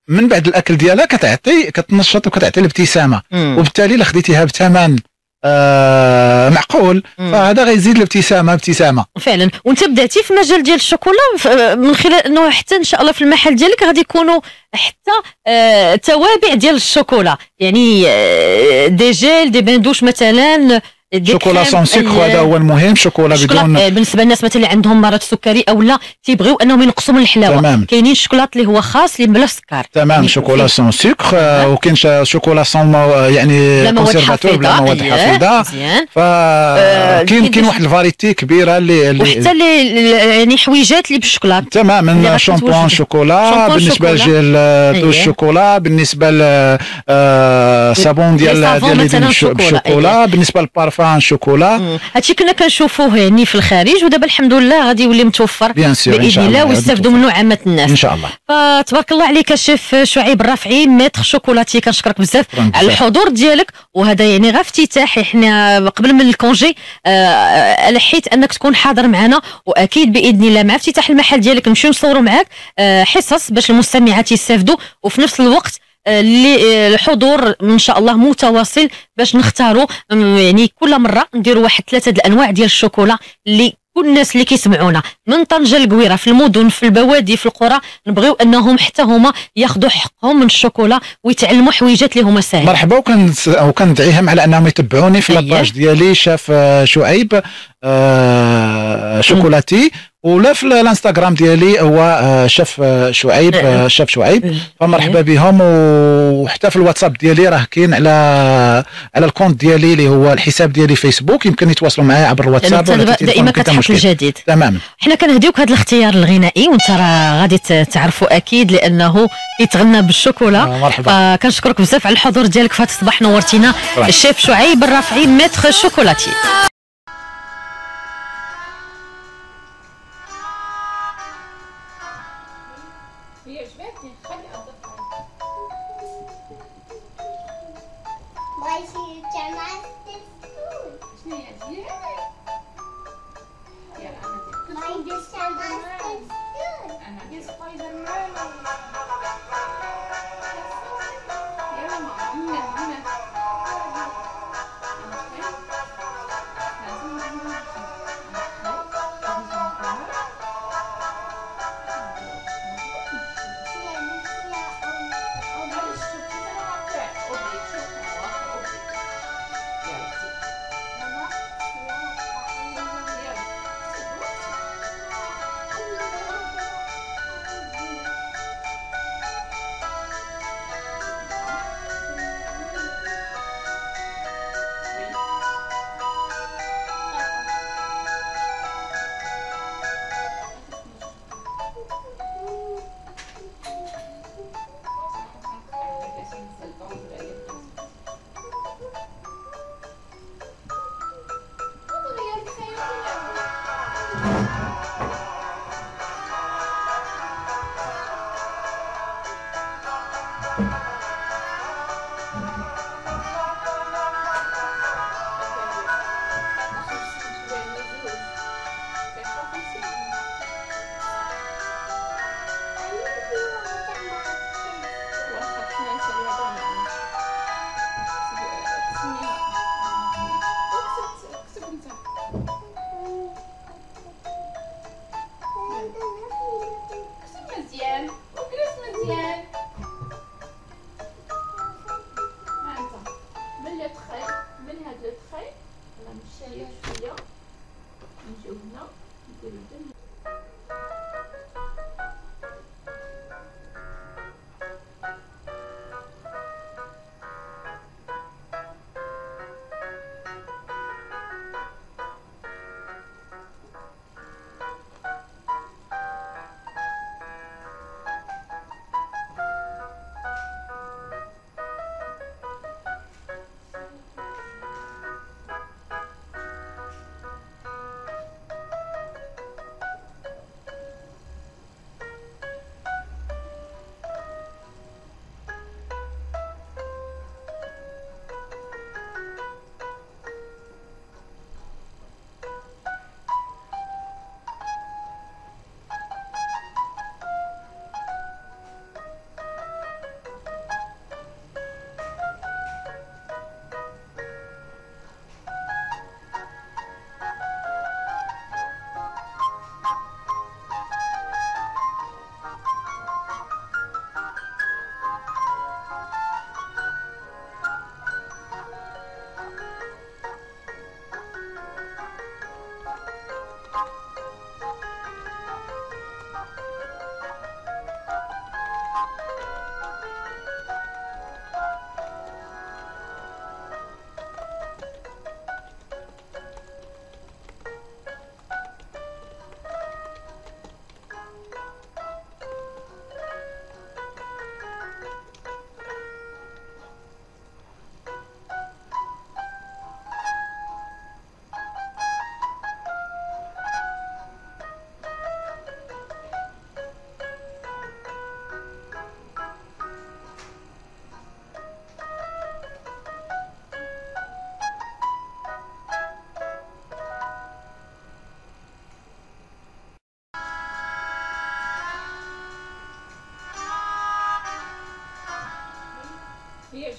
من بعد الأكل ديالها كتعطي كتنشط وكتعطي الابتسامة. وبالتالي الا خديتيها بثمن آه معقول. مم. فهذا غيزيد الابتسامة ابتسامة. فعلا. وأنت بدأتي في مجال ديال الشوكولا من خلال أنه حتى إن شاء الله في المحل ديالك غادي يكونوا حتى آه توابع ديال الشوكولا. يعني آه des gels de bain douche مثلا chocolat sans sucre هذا هو المهم. شوكولا الشوكولا بدون آه، بالنسبة للناس مثلا اللي عندهم مرض السكري أو لا تيبغيو أنهم ينقصوا من الحلاوة. تمام. كاينين الشوكولات اللي هو خاص اللي بلا سكر. تمام. يعني chocolat sans sucre آه، وكاين chocolat sans يعني conservateur بلا مواد حافظة. مزيان. فكاين كاين كاين واحد ال variété كبيرة اللي وحتى اللي يعني حويجات اللي بالشوكولا اللي تماما. shampooing chocolat بالنسبة. ل gel douche أيه. شوكولا بالنسبة للصابون ديال ديال مثلاً اليدين شو- شوكولا، بالشوكولا بالنسبة لل parfum bain chocolat. هادشي كنا كنشوفوه يعني في الخارج ودابا الحمد لله غادي يولي متوفر بإذن الله ويستافدوا منه عامة الناس. إن شاء الله. فتبارك الله عليك الشيف شعيب الرافعي maître chocolatier كنشكرك بزاف على. الحضور ديالك. وهذا يعني غير افتتاح إحنا قبل من ال congé آه لحيت أنك تكون حاضر معنا وأكيد بإذن الله مع افتتاح المحل ديالك نمشيو نصوروا معاك آه حصص باش المستمعات يستافدوا وفي نفس الوقت الحضور إن شاء الله متواصل باش نختاروا يعني كل مرة نديروا واحد ثلاثة الأنواع ديال الشوكولا اللي كل الناس اللي كيسمعونا من طنجه لقويره في المدن في البوادي في القرى نبغيو أنهم حتى هما ياخذوا حقهم من الشوكولا ويتعلموا حويجات اللي هما ساهلين مرحبا وكن وكندعيهم على أنهم يتبعوني في أيه. la page ديالي شاف آه، شعيب آه، chocolatier ولا في الانستغرام ديالي هو آه، شاف آه، شعيب آه، شاف شعيب. فمرحبا بهم. وحتى في الواتساب ديالي راه كاين على على ال compte ديالي اللي هو الحساب ديالي فيسبوك. يمكن يتواصلوا معايا عبر الواتساب التليفون، دائما كتحط. الجديد تماما حنا كنهديوك هذا الاختيار الغنائي وانت راه غادي تعرفوا أكيد لأنه يتغنى بالشوكولا. مرحبا. فكنشكرك بزاف على الحضور ديالك في هذا الصباح نورتينا. الشيف شعيب الرافعي ميتر شوكولاتي 주세요. 이제 오나? 이제 오나?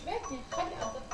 Wirklich, kann ich auch.